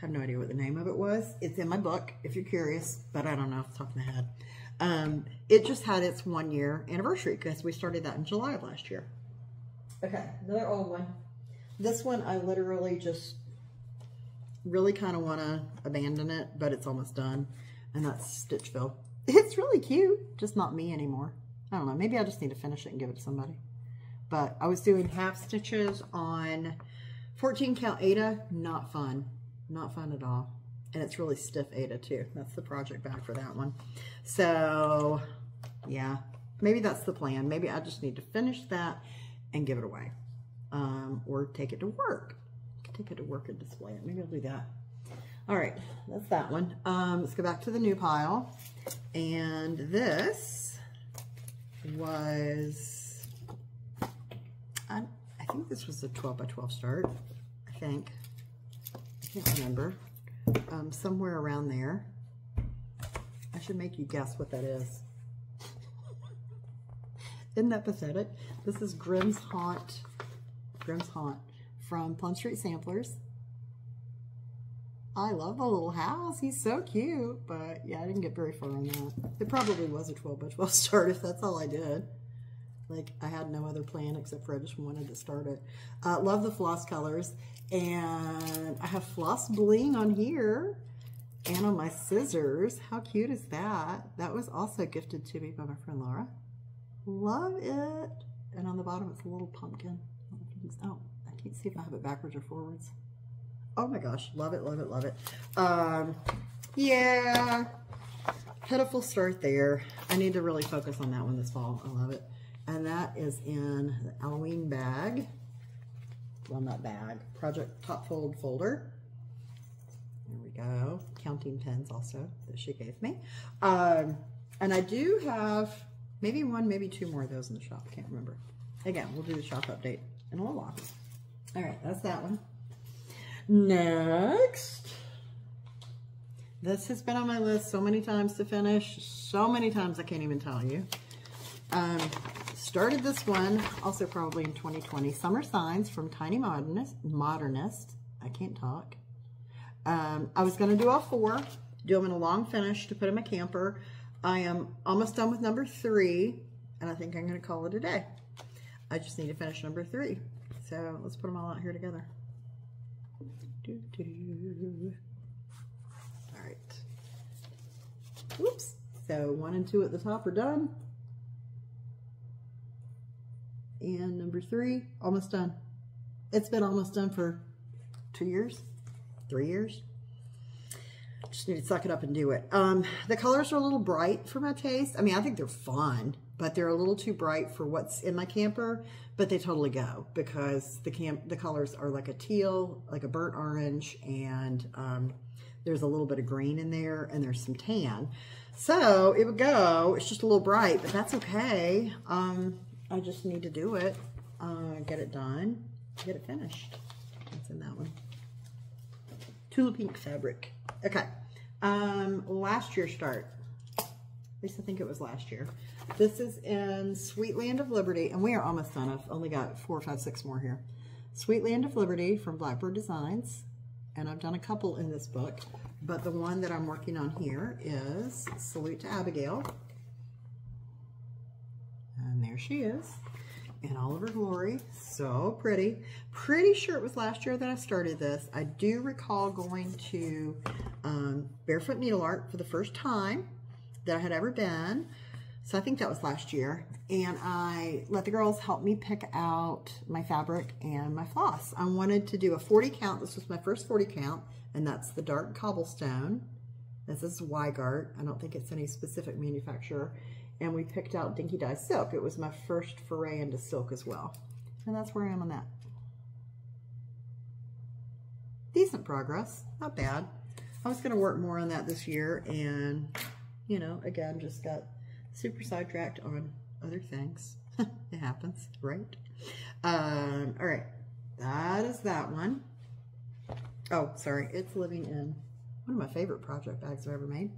have no idea what the name of it was. It's in my book, if you're curious, but I don't know off the top of my head. Um, it just had its one year anniversary because we started that in July of last year. Okay, another old one. This one I literally just really kind of want to abandon it, but it's almost done. And that's Stitchville. It's really cute, just not me anymore. I don't know, maybe I just need to finish it and give it to somebody. But I was doing half stitches on 14 count Aida, not fun. Not fun at all. And it's really stiff Aida too. That's the project bag for that one. So yeah, maybe that's the plan. Maybe I just need to finish that and give it away. Um, or take it to work. Take it to work and display it. Maybe I'll do that. All right, that's that one. Um, let's go back to the new pile. And this was, I, I think this was a 12 by 12 start, I think. I can't remember. Um, somewhere around there. I should make you guess what that is. Isn't that pathetic? This is Grimm's Haunt, Grimm's Haunt from Plum Street Samplers. I love the little house. He's so cute. But yeah, I didn't get very far on that. It probably was a 12 by 12 start if that's all I did. Like I had no other plan except for I just wanted to start it. Uh, love the floss colors. And I have floss bling on here and on my scissors. How cute is that? That was also gifted to me by my friend Laura. Love it. And on the bottom, it's a little pumpkin. Oh, I can't see if I have it backwards or forwards. Oh my gosh, love it, love it, love it. Um, yeah, pitiful start there. I need to really focus on that one this fall. I love it. And that is in the Halloween bag. Well, not bag, Project Top Fold folder. There we go. Counting pens also that she gave me. Um, and I do have maybe one, maybe two more of those in the shop. Can't remember. Again, we'll do the shop update in a little while. All right, that's that one. Next. This has been on my list so many times to finish. So many times I can't even tell you. Um, started this one, also probably in 2020. Summer Signs from Tiny Modernist. Modernist. I can't talk. Um, I was going to do all four, do them in a long finish to put in my camper. I am almost done with number three, and I think I'm going to call it a day. I just need to finish number three. So let's put them all out here together. -doo -doo. All right. Whoops. So one and two at the top are done. And number three, almost done. It's been almost done for two years, three years. Just need to suck it up and do it. Um, the colors are a little bright for my taste. I mean, I think they're fun, but they're a little too bright for what's in my camper, but they totally go because the camp the colors are like a teal, like a burnt orange, and um, there's a little bit of green in there, and there's some tan. So it would go. It's just a little bright, but that's okay. Um, I just need to do it, uh, get it done, get it finished. That's in that one. Tula Pink fabric. Okay. Um, last year start. At least I think it was last year. This is in Sweet Land of Liberty, and we are almost done. I've only got four, five, six more here. Sweet Land of Liberty from Blackbird Designs, and I've done a couple in this book, but the one that I'm working on here is Salute to Abigail. She is in all of her glory. So pretty. Pretty sure it was last year that I started this. I do recall going to um, Barefoot Needle Art for the first time that I had ever been. So I think that was last year. And I let the girls help me pick out my fabric and my floss. I wanted to do a 40 count. This was my first 40 count. And that's the dark cobblestone. This is Weigart. I don't think it's any specific manufacturer and we picked out Dinky Dye Silk. It was my first foray into silk as well. And that's where I am on that. Decent progress, not bad. I was going to work more on that this year and, you know, again, just got super sidetracked on other things. it happens, right? Um, all right, that is that one. Oh, sorry, it's living in one of my favorite project bags I've ever made.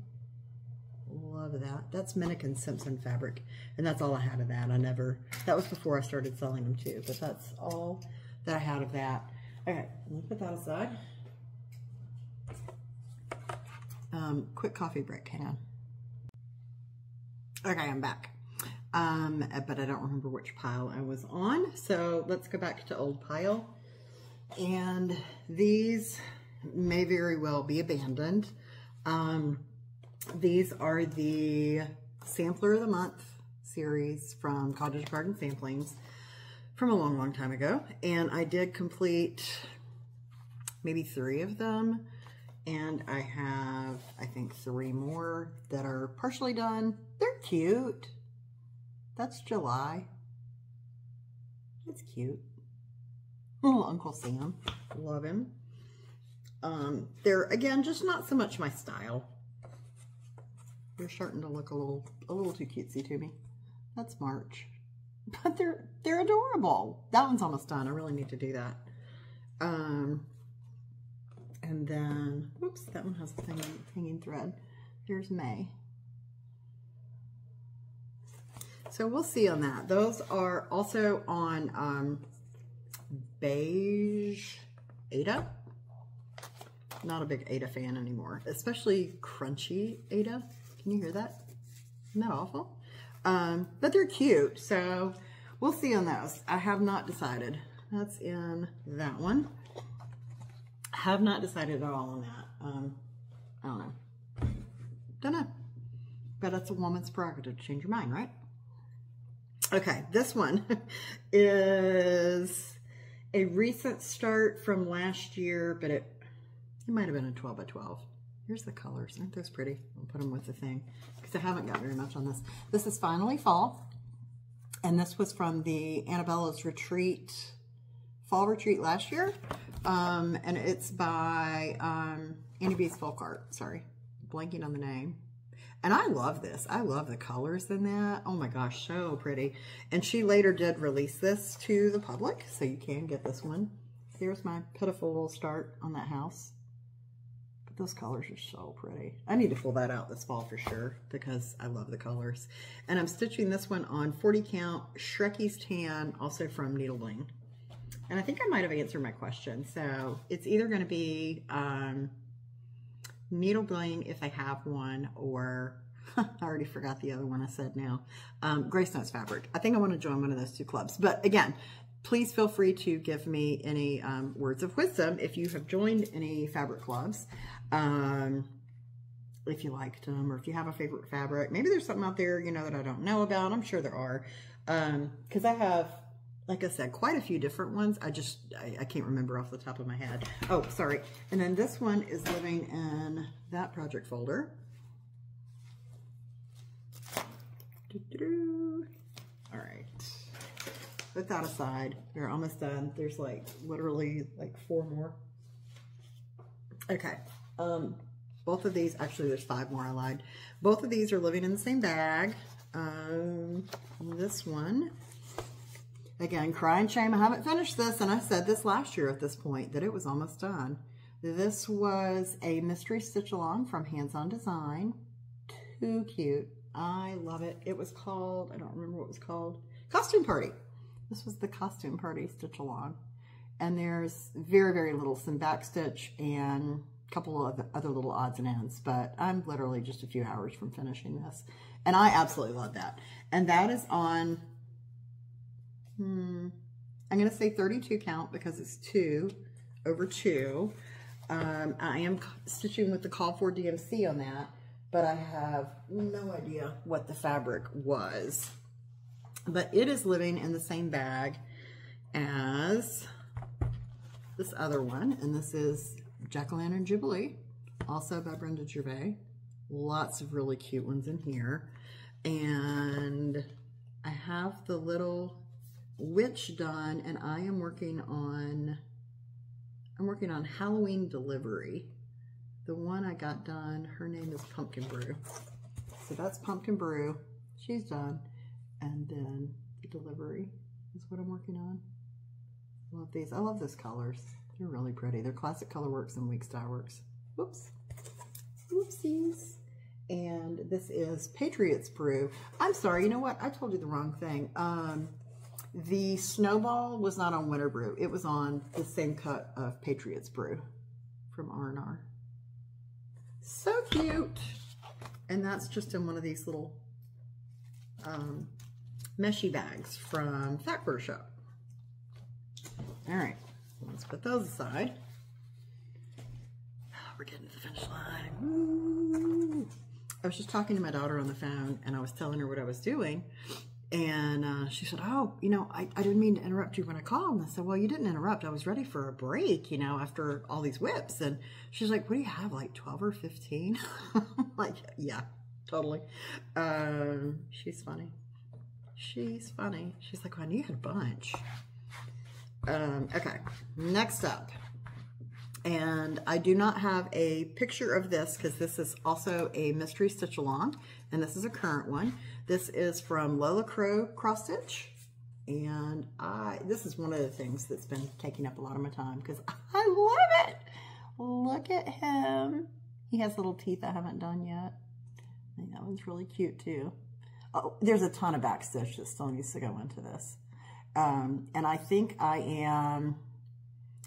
Love that. That's Minick Simpson fabric. And that's all I had of that. I never, that was before I started selling them too. But that's all that I had of that. Okay, let me put that aside. Um, quick coffee break, hang on. Okay, I'm back. Um, but I don't remember which pile I was on. So let's go back to old pile. And these may very well be abandoned. Um, these are the Sampler of the Month series from Cottage Garden Samplings from a long, long time ago. And I did complete maybe three of them. And I have, I think, three more that are partially done. They're cute. That's July. It's cute. Little Uncle Sam. Love him. Um, they're, again, just not so much my style. They're starting to look a little a little too cutesy to me. That's March. But they're they're adorable. That one's almost done. I really need to do that. Um, and then, whoops, that one has a hanging, hanging thread. Here's May. So we'll see on that. Those are also on um, beige Aida. Not a big Aida fan anymore, especially crunchy Aida. Can you hear that? Isn't that awful? Um, but they're cute, so we'll see on those. I have not decided. That's in that one. Have not decided at all on that. Um, I don't know. Don't know. But that's a woman's prerogative to change your mind, right? Okay, this one is a recent start from last year, but it, it might have been a 12 by 12. Here's the colors. Aren't those pretty? I'll put them with the thing because I haven't got very much on this. This is Finally Fall. And this was from the Annabella's Retreat, Fall Retreat last year. Um, and it's by um, Annie Beez Folk Art, sorry. Blanking on the name. And I love this. I love the colors in that. Oh my gosh, so pretty. And she later did release this to the public, so you can get this one. Here's my pitiful little start on that house. Those colors are so pretty. I need to pull that out this fall for sure because I love the colors. And I'm stitching this one on 40 count Shrekie's Tan, also from Needle Bling. And I think I might have answered my question. So it's either going to be um, if I have one, or I already forgot the other one I said now. Um, Grace Notes Fabric. I think I want to join one of those two clubs. But again, please feel free to give me any um, words of wisdom if you have joined any fabric clubs. Um, if you liked them or if you have a favorite fabric. Maybe there's something out there, you know, that I don't know about. I'm sure there are. Because um, I have, like I said, quite a few different ones. I just, I, I, can't remember off the top of my head. Oh, sorry. And then this one is living in that project folder. All right. Put that aside. We're almost done. There's like literally like four more. Okay. Um, both of these, actually there's five more I lied. Both of these are living in the same bag. Um, this one, again, crying shame, I haven't finished this, and I said this last year at this point, that it was almost done. This was a mystery stitch along from Hands On Design. Too cute. I love it. It was called, I don't remember what it was called, Costume Party. This was the Costume Party stitch along. And there's very, very little some back stitch and couple of other little odds and ends, but I'm literally just a few hours from finishing this. And I absolutely love that. And that is on, hmm, I'm going to say 32 count because it's two over two. Um, I am stitching with the Call for DMC on that but I have no idea what the fabric was. But it is living in the same bag as this other one, and this is Jack-O-Lantern Jubilee, also by Brenda Gervais. Lots of really cute ones in here. And I have the little witch done, and I am working on, I'm working on Halloween delivery. The one I got done, her name is Pumpkin Brew. So that's Pumpkin Brew. She's done. And then the delivery is what I'm working on. Love these. I love those colors. They're really pretty. They're Classic Colorworks and Weeks Dye Works. Whoops. Whoopsies. And this is Patriots Brew. I'm sorry, you know what? I told you the wrong thing. Um, the Snowball was not on Winter Brew. It was on the same cut of Patriots Brew from R&R. So cute. And that's just in one of these little um, meshy bags from Fat Quarter Shop. All right, let's put those aside. We're getting to the finish line. Woo. I was just talking to my daughter on the phone and I was telling her what I was doing and uh, she said, oh, you know, I, I didn't mean to interrupt you when I called. And I said, well, you didn't interrupt. I was ready for a break, you know, after all these WIPs. And she's like, what do you have, like 12 or 15? like, yeah, totally. Um, she's funny. She's funny. She's like, well, I knew you had a bunch. Um, okay, next up. And I do not have a picture of this because this is also a mystery stitch along. And this is a current one. This is from Lola Crow Cross Stitch. And I, this is one of the things that's been taking up a lot of my time because I love it. Look at him. He has little teeth I haven't done yet. I think that one's really cute too. Oh, there's a ton of back stitch that still needs to go into this. Um, and I think I am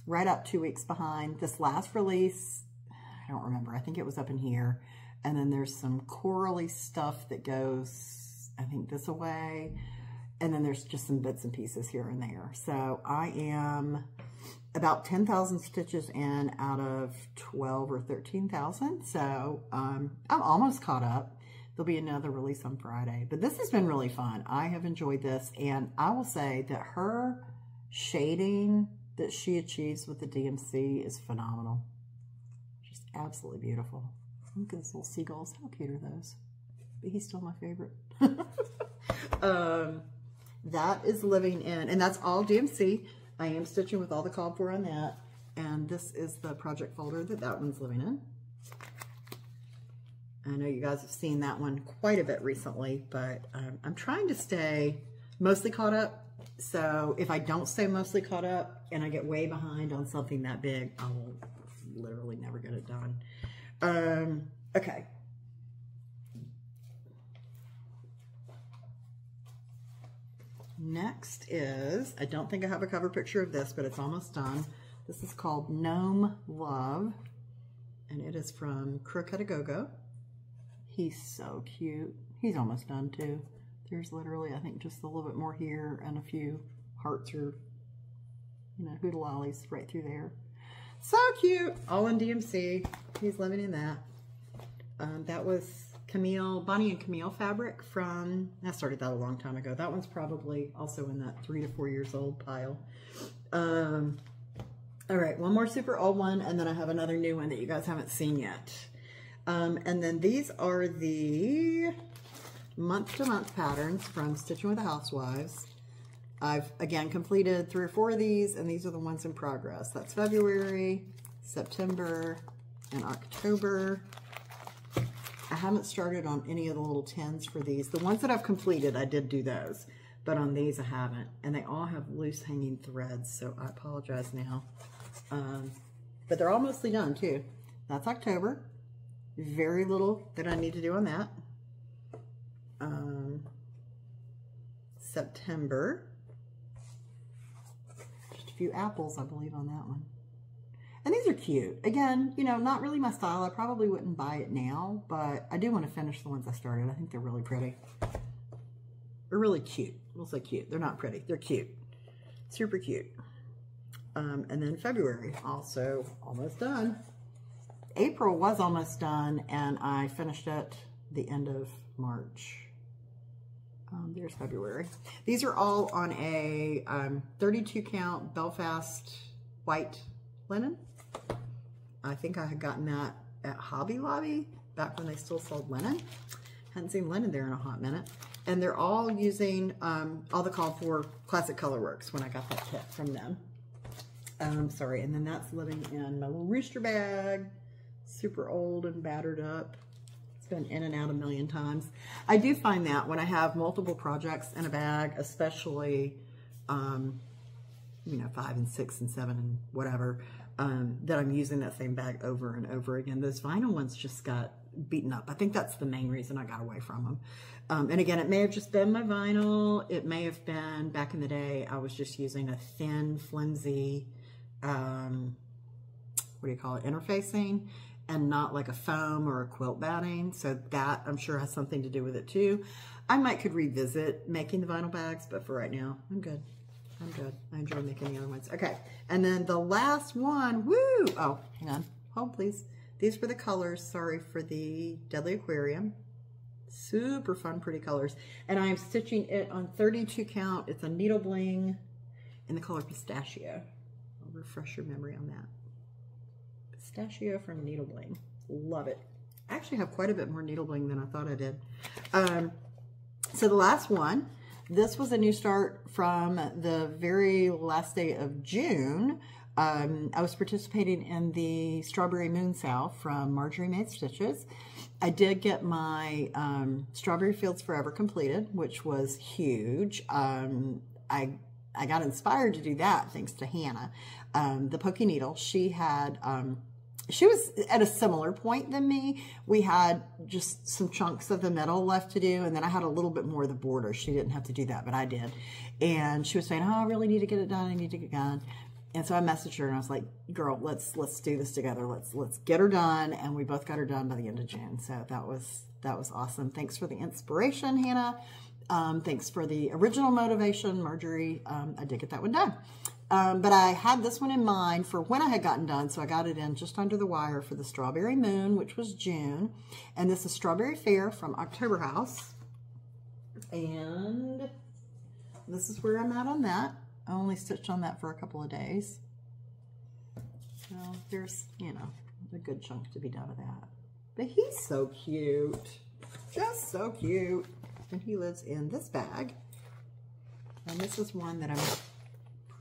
right up two weeks behind. This last release, I don't remember. I think it was up in here. And then there's some corally stuff that goes I think this away. And then there's just some bits and pieces here and there. So I am about 10,000 stitches in out of 12 or 13,000. So um, I'm almost caught up. There'll be another release on Friday. But this has been really fun. I have enjoyed this. And I will say that her shading that she achieves with the DMC is phenomenal. Just absolutely beautiful. Look at those little seagulls. How cute are those? but he's still my favorite. um, that is living in, and that's all DMC. I am stitching with all the called for on that. And this is the project folder that that one's living in. I know you guys have seen that one quite a bit recently, but um, I'm trying to stay mostly caught up. So if I don't stay mostly caught up and I get way behind on something that big, I will literally never get it done. Um, okay. Next is, I don't think I have a cover picture of this, but it's almost done. This is called Gnome Love, and it is from Crooked A Go Go. He's so cute. He's almost done too. There's literally, I think, just a little bit more here and a few hearts or, you know, hootalollies right through there. So cute. All in DMC. He's living in that. Um, that was Camille, Bonnie and Camille fabric from, I started that a long time ago. That one's probably also in that three to four years old pile. Um, all right, one more super old one, and then I have another new one that you guys haven't seen yet. Um, and then these are the month-to-month -month patterns from Stitching with the Housewives. I've, again, completed three or four of these, and these are the ones in progress. That's February, September, and October. I haven't started on any of the little tins for these. The ones that I've completed, I did do those, but on these I haven't. And they all have loose hanging threads, so I apologize now. Um, but they're all mostly done too. That's October. Very little that I need to do on that. Um, September. Just a few apples, I believe, on that one. And these are cute. Again, you know, not really my style. I probably wouldn't buy it now, but I do want to finish the ones I started. I think they're really pretty. They're really cute. We'll say cute. They're not pretty. They're cute. Super cute. Um, and then February, also almost done. April was almost done, and I finished it the end of March. Um, there's February. These are all on a um, 32 count Belfast white linen. I think I had gotten that at Hobby Lobby back when they still sold linen. Hadn't seen linen there in a hot minute. And they're all using um, all the called for Classic Colorworks when I got that kit from them. Um, sorry, and then that's living in my little rooster bag. Super old and battered up. It's been in and out a million times. I do find that when I have multiple projects in a bag, especially, um, you know, five and six and seven and whatever, um, that I'm using that same bag over and over again. Those vinyl ones just got beaten up. I think that's the main reason I got away from them. Um, and again, it may have just been my vinyl. It may have been, back in the day, I was just using a thin, flimsy, um, what do you call it, interfacing, and not like a foam or a quilt batting. So that, I'm sure, has something to do with it too. I might could revisit making the vinyl bags, but for right now, I'm good. I'm good. I enjoy making the other ones. Okay, and then the last one, woo! Oh, hang on. Hold, please. These were the colors, sorry, for the Deadly Aquarium. Super fun, pretty colors. And I'm stitching it on 32 count. It's a needle bling in the color Pistachio. I'll refresh your memory on that. Pistachio from Needle Bling. Love it. I actually have quite a bit more needle bling than I thought I did. Um, so the last one, this was a new start from the very last day of June. Um, I was participating in the Strawberry Moon Sale from Marjorie Made Stitches. I did get my um, Strawberry Fields Forever completed, which was huge. Um, I I got inspired to do that thanks to Hannah, um, the Pokey Needle. She had um, she was at a similar point than me. We had just some chunks of the metal left to do, and then I had a little bit more of the border. She didn't have to do that, but I did. And she was saying, "Oh, I really need to get it done. I need to get it done." And so I messaged her and I was like, "Girl, let's let's do this together. Let's let's get her done." And we both got her done by the end of June. So that was that was awesome. Thanks for the inspiration, Hannah. Um, thanks for the original motivation, Marjorie. Um, I did get that one done. Um, but I had this one in mind for when I had gotten done, so I got it in just under the wire for the Strawberry Moon, which was June. And this is Strawberry Fair from October House. And this is where I'm at on that. I only stitched on that for a couple of days. So there's, you know, a good chunk to be done with that. But he's so cute. Just so cute. And he lives in this bag. And this is one that I'm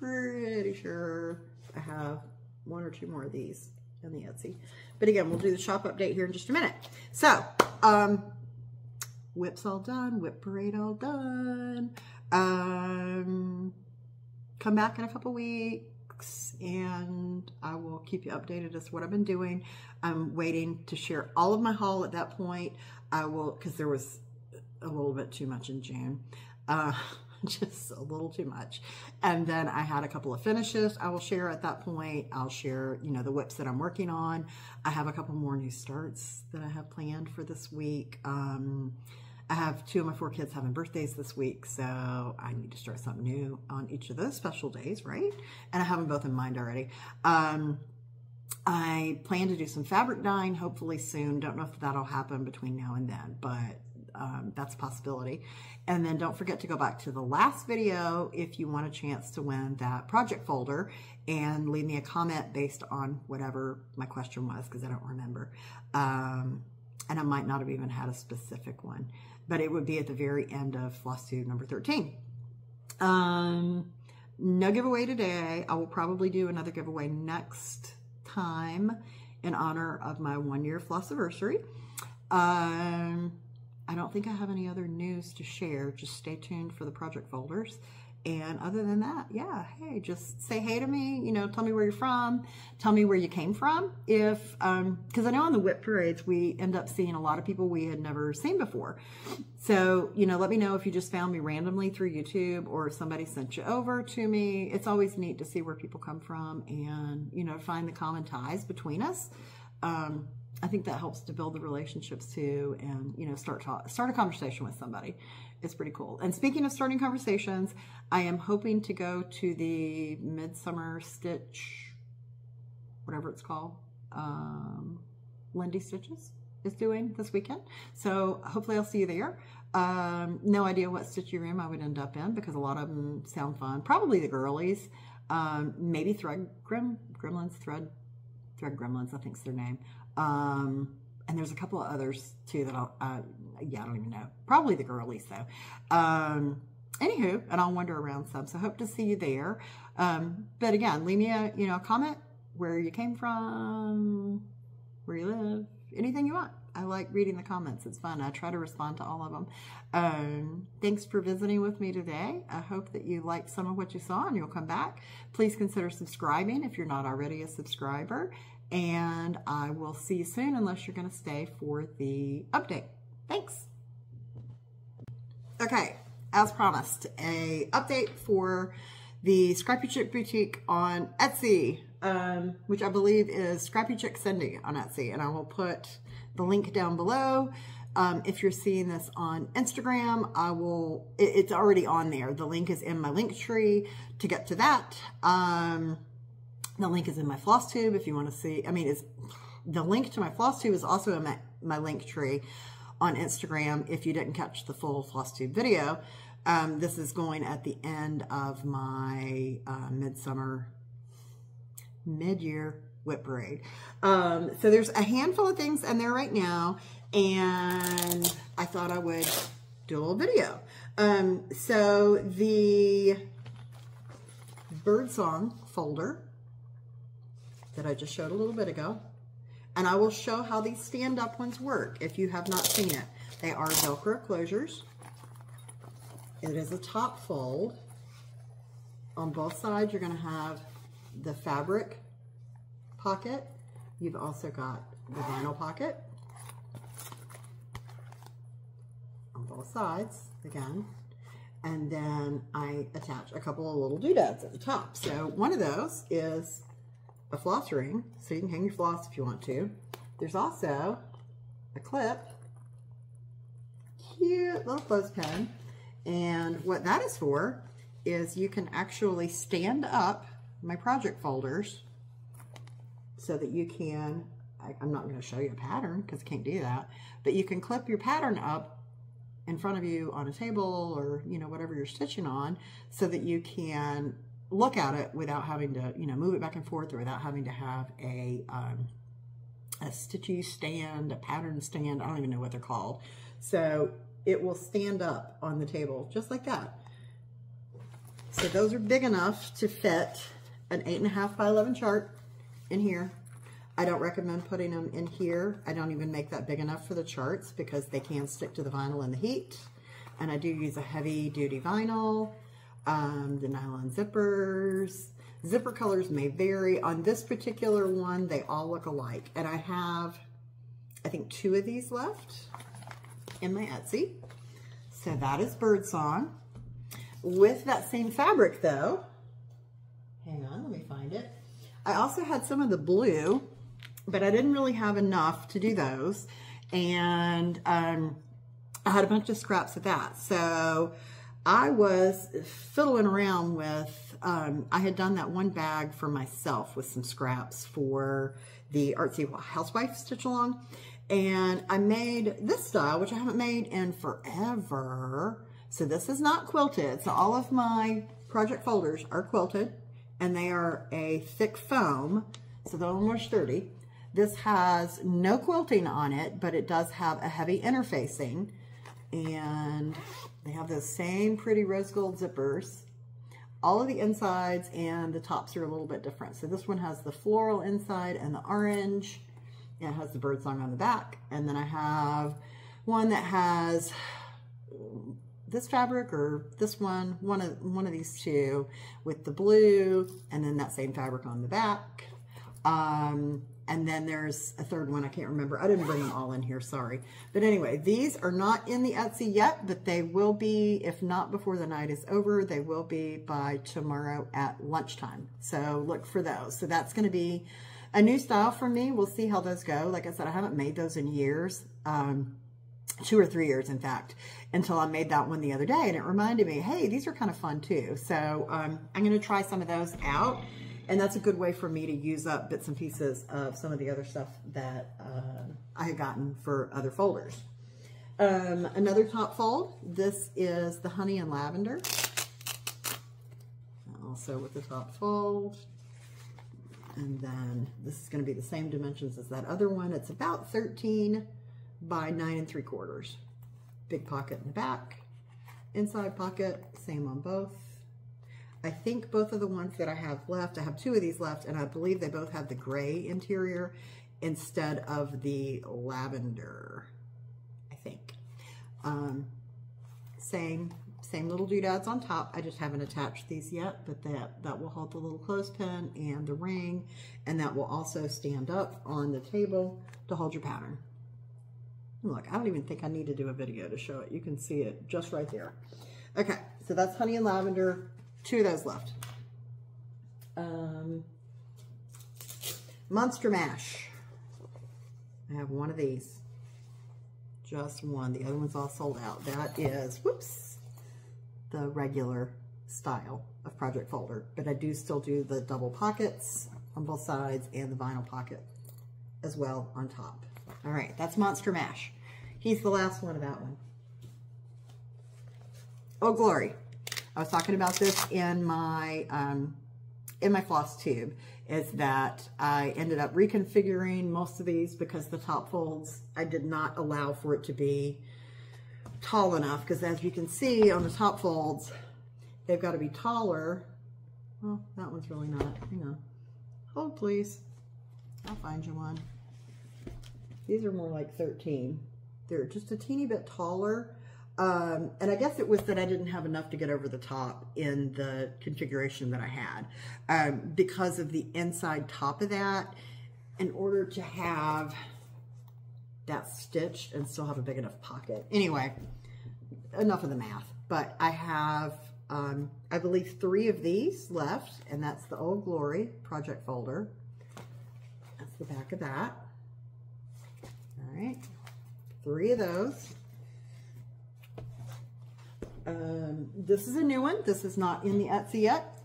pretty sure I have one or two more of these in the Etsy. But again, we'll do the shop update here in just a minute. So Um, WIPs all done, WIP parade all done. Um, come back in a couple weeks and I will keep you updated as to what I've been doing. I'm waiting to share all of my haul at that point. I will, because there was a little bit too much in June. Uh, just a little too much. And then I had a couple of finishes I will share at that point. I'll share, you know, the WIPs that I'm working on. I have a couple more new starts that I have planned for this week. Um, I have two of my four kids having birthdays this week, so I need to start something new on each of those special days, right? And I have them both in mind already. Um, I plan to do some fabric dyeing hopefully soon. Don't know if that'll happen between now and then, but um, that's a possibility. And then don't forget to go back to the last video if you want a chance to win that project folder and leave me a comment based on whatever my question was because I don't remember. Um, and I might not have even had a specific one, but it would be at the very end of Flosstube number 13. Um, no giveaway today. I will probably do another giveaway next time in honor of my one year floss anniversary. Um, I don't think I have any other news to share. Just stay tuned for the project folders. And other than that, yeah, hey, just say hey to me, you know, tell me where you're from, tell me where you came from. If, um, cause I know on the WIP parades, we end up seeing a lot of people we had never seen before. So, you know, let me know if you just found me randomly through YouTube or if somebody sent you over to me. It's always neat to see where people come from and, you know, find the common ties between us. Um, I think that helps to build the relationships too, and you know, start talk, start a conversation with somebody. It's pretty cool. And speaking of starting conversations, I am hoping to go to the Midsummer Stitch, whatever it's called, um, Lindy Stitches is doing this weekend. So hopefully I'll see you there. Um, no idea what stitchy room I would end up in because a lot of them sound fun. Probably the girlies. Um, maybe Thread Grim, Gremlins, Thread, Thread Gremlins, I think's their name. Um, and there's a couple of others too that I'll, uh, yeah, I don't even know. Probably the girlies though. Um, anywho, and I'll wander around some. So hope to see you there. Um, but again, leave me a, you know, a comment where you came from, where you live, anything you want. I like reading the comments. It's fun. I try to respond to all of them. Um, thanks for visiting with me today. I hope that you liked some of what you saw and you'll come back. Please consider subscribing if you're not already a subscriber and I will see you soon unless you're going to stay for the update. Thanks. Okay, as promised, a update for the Scrappy Chick Boutique on Etsy, um, which I believe is Scrappy Chick Cyndi on Etsy, and I will put the link down below. Um, if you're seeing this on Instagram, I will, it, it's already on there. The link is in my link tree to get to that. Um, the link is in my Flosstube if you want to see. I mean, it's the link to my Flosstube is also in my, my link tree on Instagram if you didn't catch the full floss tube video. Um, this is going at the end of my uh, midsummer, mid-year WIP parade. Um, so there's a handful of things in there right now, and I thought I would do a little video. Um, so the birdsong folder that I just showed a little bit ago. And I will show how these stand-up ones work if you have not seen it. They are Velcro closures. It is a top fold. On both sides, you're going to have the fabric pocket. You've also got the vinyl pocket on both sides, again. And then I attach a couple of little doodads at the top. So one of those is a floss ring, so you can hang your floss if you want to. There's also a clip, cute little clothespin, and what that is for is you can actually stand up my project folders so that you can, I, am not going to show you a pattern because I can't do that, but you can clip your pattern up in front of you on a table or, you know, whatever you're stitching on so that you can look at it without having to, you know, move it back and forth or without having to have a, um, a stitchy stand, a pattern stand. I don't even know what they're called. So it will stand up on the table just like that. So those are big enough to fit an eight and a half by 11 chart in here. I don't recommend putting them in here. I don't even make that big enough for the charts because they can stick to the vinyl in the heat. And I do use a heavy duty vinyl, um, the nylon zippers. Zipper colors may vary. On this particular one, they all look alike. And I have, I think, two of these left in my Etsy. So that is Birdsong. With that same fabric though, hang on, let me find it. I also had some of the blue, but I didn't really have enough to do those. And um, I had a bunch of scraps of that. So I was fiddling around with, um, I had done that one bag for myself with some scraps for the Artsy Housewife Stitch Along. And I made this style, which I haven't made in forever. So this is not quilted. So all of my project folders are quilted and they are a thick foam. So they're more sturdy. This has no quilting on it, but it does have a heavy interfacing. And they have those same pretty rose gold zippers. All of the insides and the tops are a little bit different. So this one has the floral inside and the orange. It has the birdsong on the back. And then I have one that has this fabric or this one, one of, one of these two with the blue and then that same fabric on the back. Um, and then there's a third one, I can't remember. I didn't bring them all in here, sorry. But anyway, these are not in the Etsy yet, but they will be, if not before the night is over, they will be by tomorrow at lunchtime. So look for those. So that's gonna be a new style for me. We'll see how those go. Like I said, I haven't made those in years. Um, two or three years, in fact, until I made that one the other day. And it reminded me, hey, these are kind of fun too. So um, I'm going to try some of those out. And that's a good way for me to use up bits and pieces of some of the other stuff that uh, I had gotten for other folders. Um, another top fold, this is the Honey and Lavender. Also with the top fold. And then this is going to be the same dimensions as that other one. It's about 13 by 9 and 3 quarters. Big pocket in the back. Inside pocket, same on both. I think both of the ones that I have left, I have two of these left, and I believe they both have the gray interior instead of the lavender, I think. Um, same, same little doodads on top. I just haven't attached these yet, but that, that will hold the little clothespin and the ring, and that will also stand up on the table to hold your pattern. Look, I don't even think I need to do a video to show it. You can see it just right there. Okay, so that's honey and lavender. Two of those left. Um, Monster Mash. I have one of these. Just one. The other one's all sold out. That is, whoops, the regular style of project folder. But I do still do the double pockets on both sides and the vinyl pocket as well on top. All right, that's Monster Mash. He's the last one of that one. Oh, Glory. I was talking about this in my um, in my Flosstube is that I ended up reconfiguring most of these because the top folds, I did not allow for it to be tall enough because as you can see on the top folds, they've got to be taller. Well, that one's really not. Hang on. Hold, please. I'll find you one. These are more like 13. They're just a teeny bit taller um, and I guess it was that I didn't have enough to get over the top in the configuration that I had. Um, because of the inside top of that, in order to have that stitched and still have a big enough pocket. Anyway, enough of the math. But I have, um, I believe, three of these left, and that's the Old Glory project folder. That's the back of that. All right, three of those. Um, this is a new one. This is not in the Etsy yet.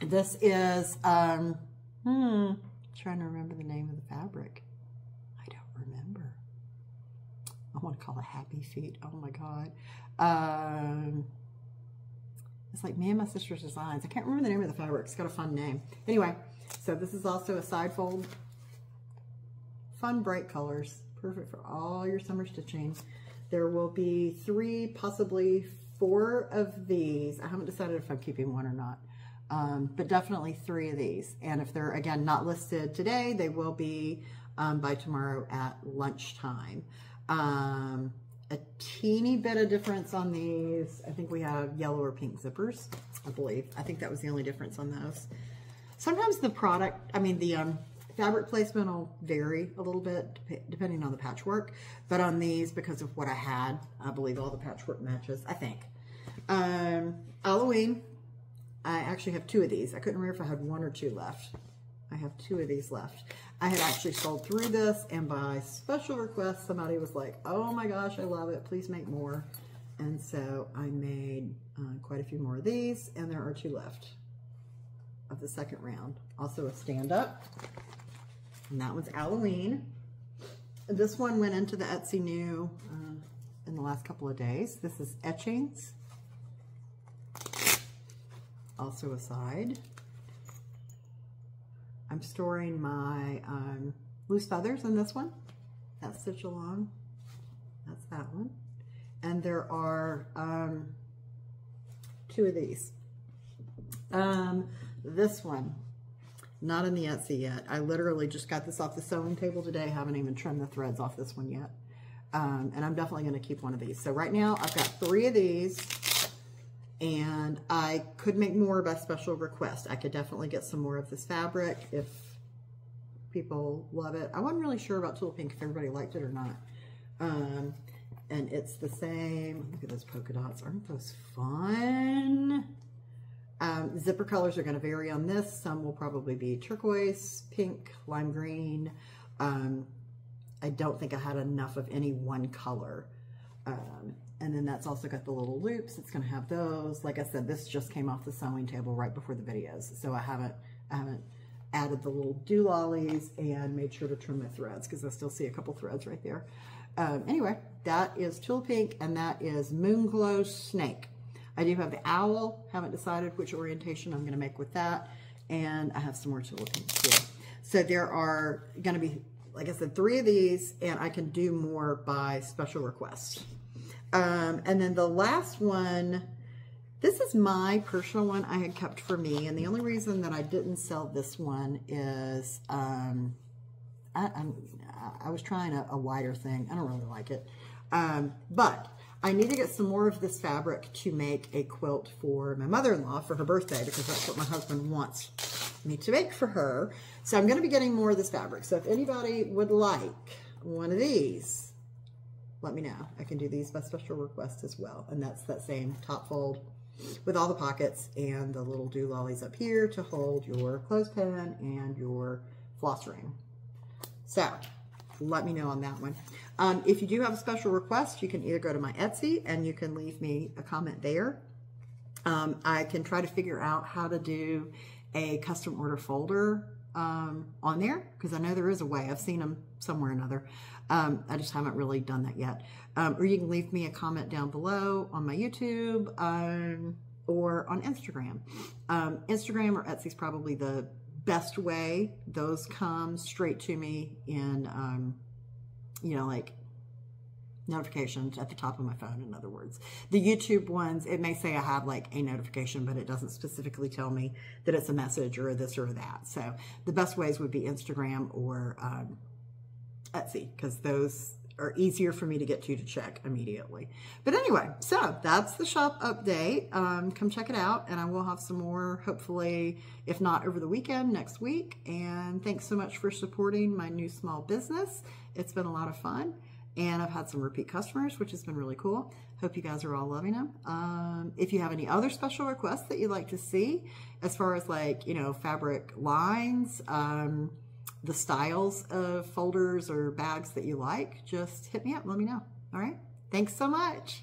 This is, um, hmm, trying to remember the name of the fabric. I don't remember. I want to call it Happy Feet. Oh my God. Um, it's like me and my sister's designs. I can't remember the name of the fabric. It's got a fun name. Anyway, so this is also a side fold. Fun bright colors. Perfect for all your summer stitching. There will be three, possibly four of these. I haven't decided if I'm keeping one or not. Um, but definitely three of these. And if they're, again, not listed today, they will be um, by tomorrow at lunchtime. Um, a teeny bit of difference on these. I think we have yellow or pink zippers, I believe. I think that was the only difference on those. Sometimes the product, I mean, the um, fabric placement will vary a little bit depending on the patchwork. But on these, because of what I had, I believe all the patchwork matches, I think. Um, Halloween, I actually have two of these. I couldn't remember if I had one or two left. I have two of these left. I had actually sold through this, and by special request, somebody was like, oh my gosh, I love it. Please make more. And so I made uh, quite a few more of these, and there are two left of the second round. Also a stand-up, and that one's Halloween. This one went into the Etsy new uh, in the last couple of days. This is Etchings also a side. I'm storing my um, loose feathers in this one. That's Stitch Along. That's that one. And there are um, two of these. Um, this one, not in the Etsy yet. I literally just got this off the sewing table today. Haven't even trimmed the threads off this one yet. Um, and I'm definitely going to keep one of these. So right now I've got three of these and I could make more by special request. I could definitely get some more of this fabric if people love it. I wasn't really sure about Tula Pink if everybody liked it or not. Um, and it's the same. Look at those polka dots. Aren't those fun? Um, zipper colors are going to vary on this. Some will probably be turquoise, pink, lime green. Um, I don't think I had enough of any one color. Um, and then that's also got the little loops. It's going to have those. Like I said, this just came off the sewing table right before the videos. So I haven't, I haven't added the little doolollies and made sure to trim my threads because I still see a couple threads right there. Um, anyway, that is Tula Pink and that is Moonglow Snake. I do have the owl. Haven't decided which orientation I'm going to make with that. And I have some more Tula Pink too. So there are going to be, like I said, three of these and I can do more by special request. Um, and then the last one, this is my personal one I had kept for me. And the only reason that I didn't sell this one is um, I, I, was trying a, a, wider thing. I don't really like it. Um, but I need to get some more of this fabric to make a quilt for my mother-in-law for her birthday because that's what my husband wants me to make for her. So I'm going to be getting more of this fabric. So if anybody would like one of these, let me know. I can do these by special request as well. And that's that same top fold with all the pockets and the little doolollies up here to hold your clothespin and your floss ring. So let me know on that one. Um, if you do have a special request, you can either go to my Etsy and you can leave me a comment there. Um, I can try to figure out how to do a custom order folder um, on there because I know there is a way. I've seen them somewhere or another. Um, I just haven't really done that yet. Um, or you can leave me a comment down below on my YouTube um, or on Instagram. Um, Instagram or Etsy is probably the best way. Those come straight to me in, um, you know, like notifications at the top of my phone, in other words. The YouTube ones, it may say I have like a notification, but it doesn't specifically tell me that it's a message or this or that. So the best ways would be Instagram or um, Etsy because those are easier for me to get to to check immediately. But anyway, so that's the shop update. Um, come check it out and I will have some more hopefully, if not over the weekend, next week. And thanks so much for supporting my new small business. It's been a lot of fun and I've had some repeat customers, which has been really cool. Hope you guys are all loving them. Um, if you have any other special requests that you'd like to see, as far as like, you know, fabric lines, um, the styles of folders or bags that you like, just hit me up. Let me know. All right. Thanks so much.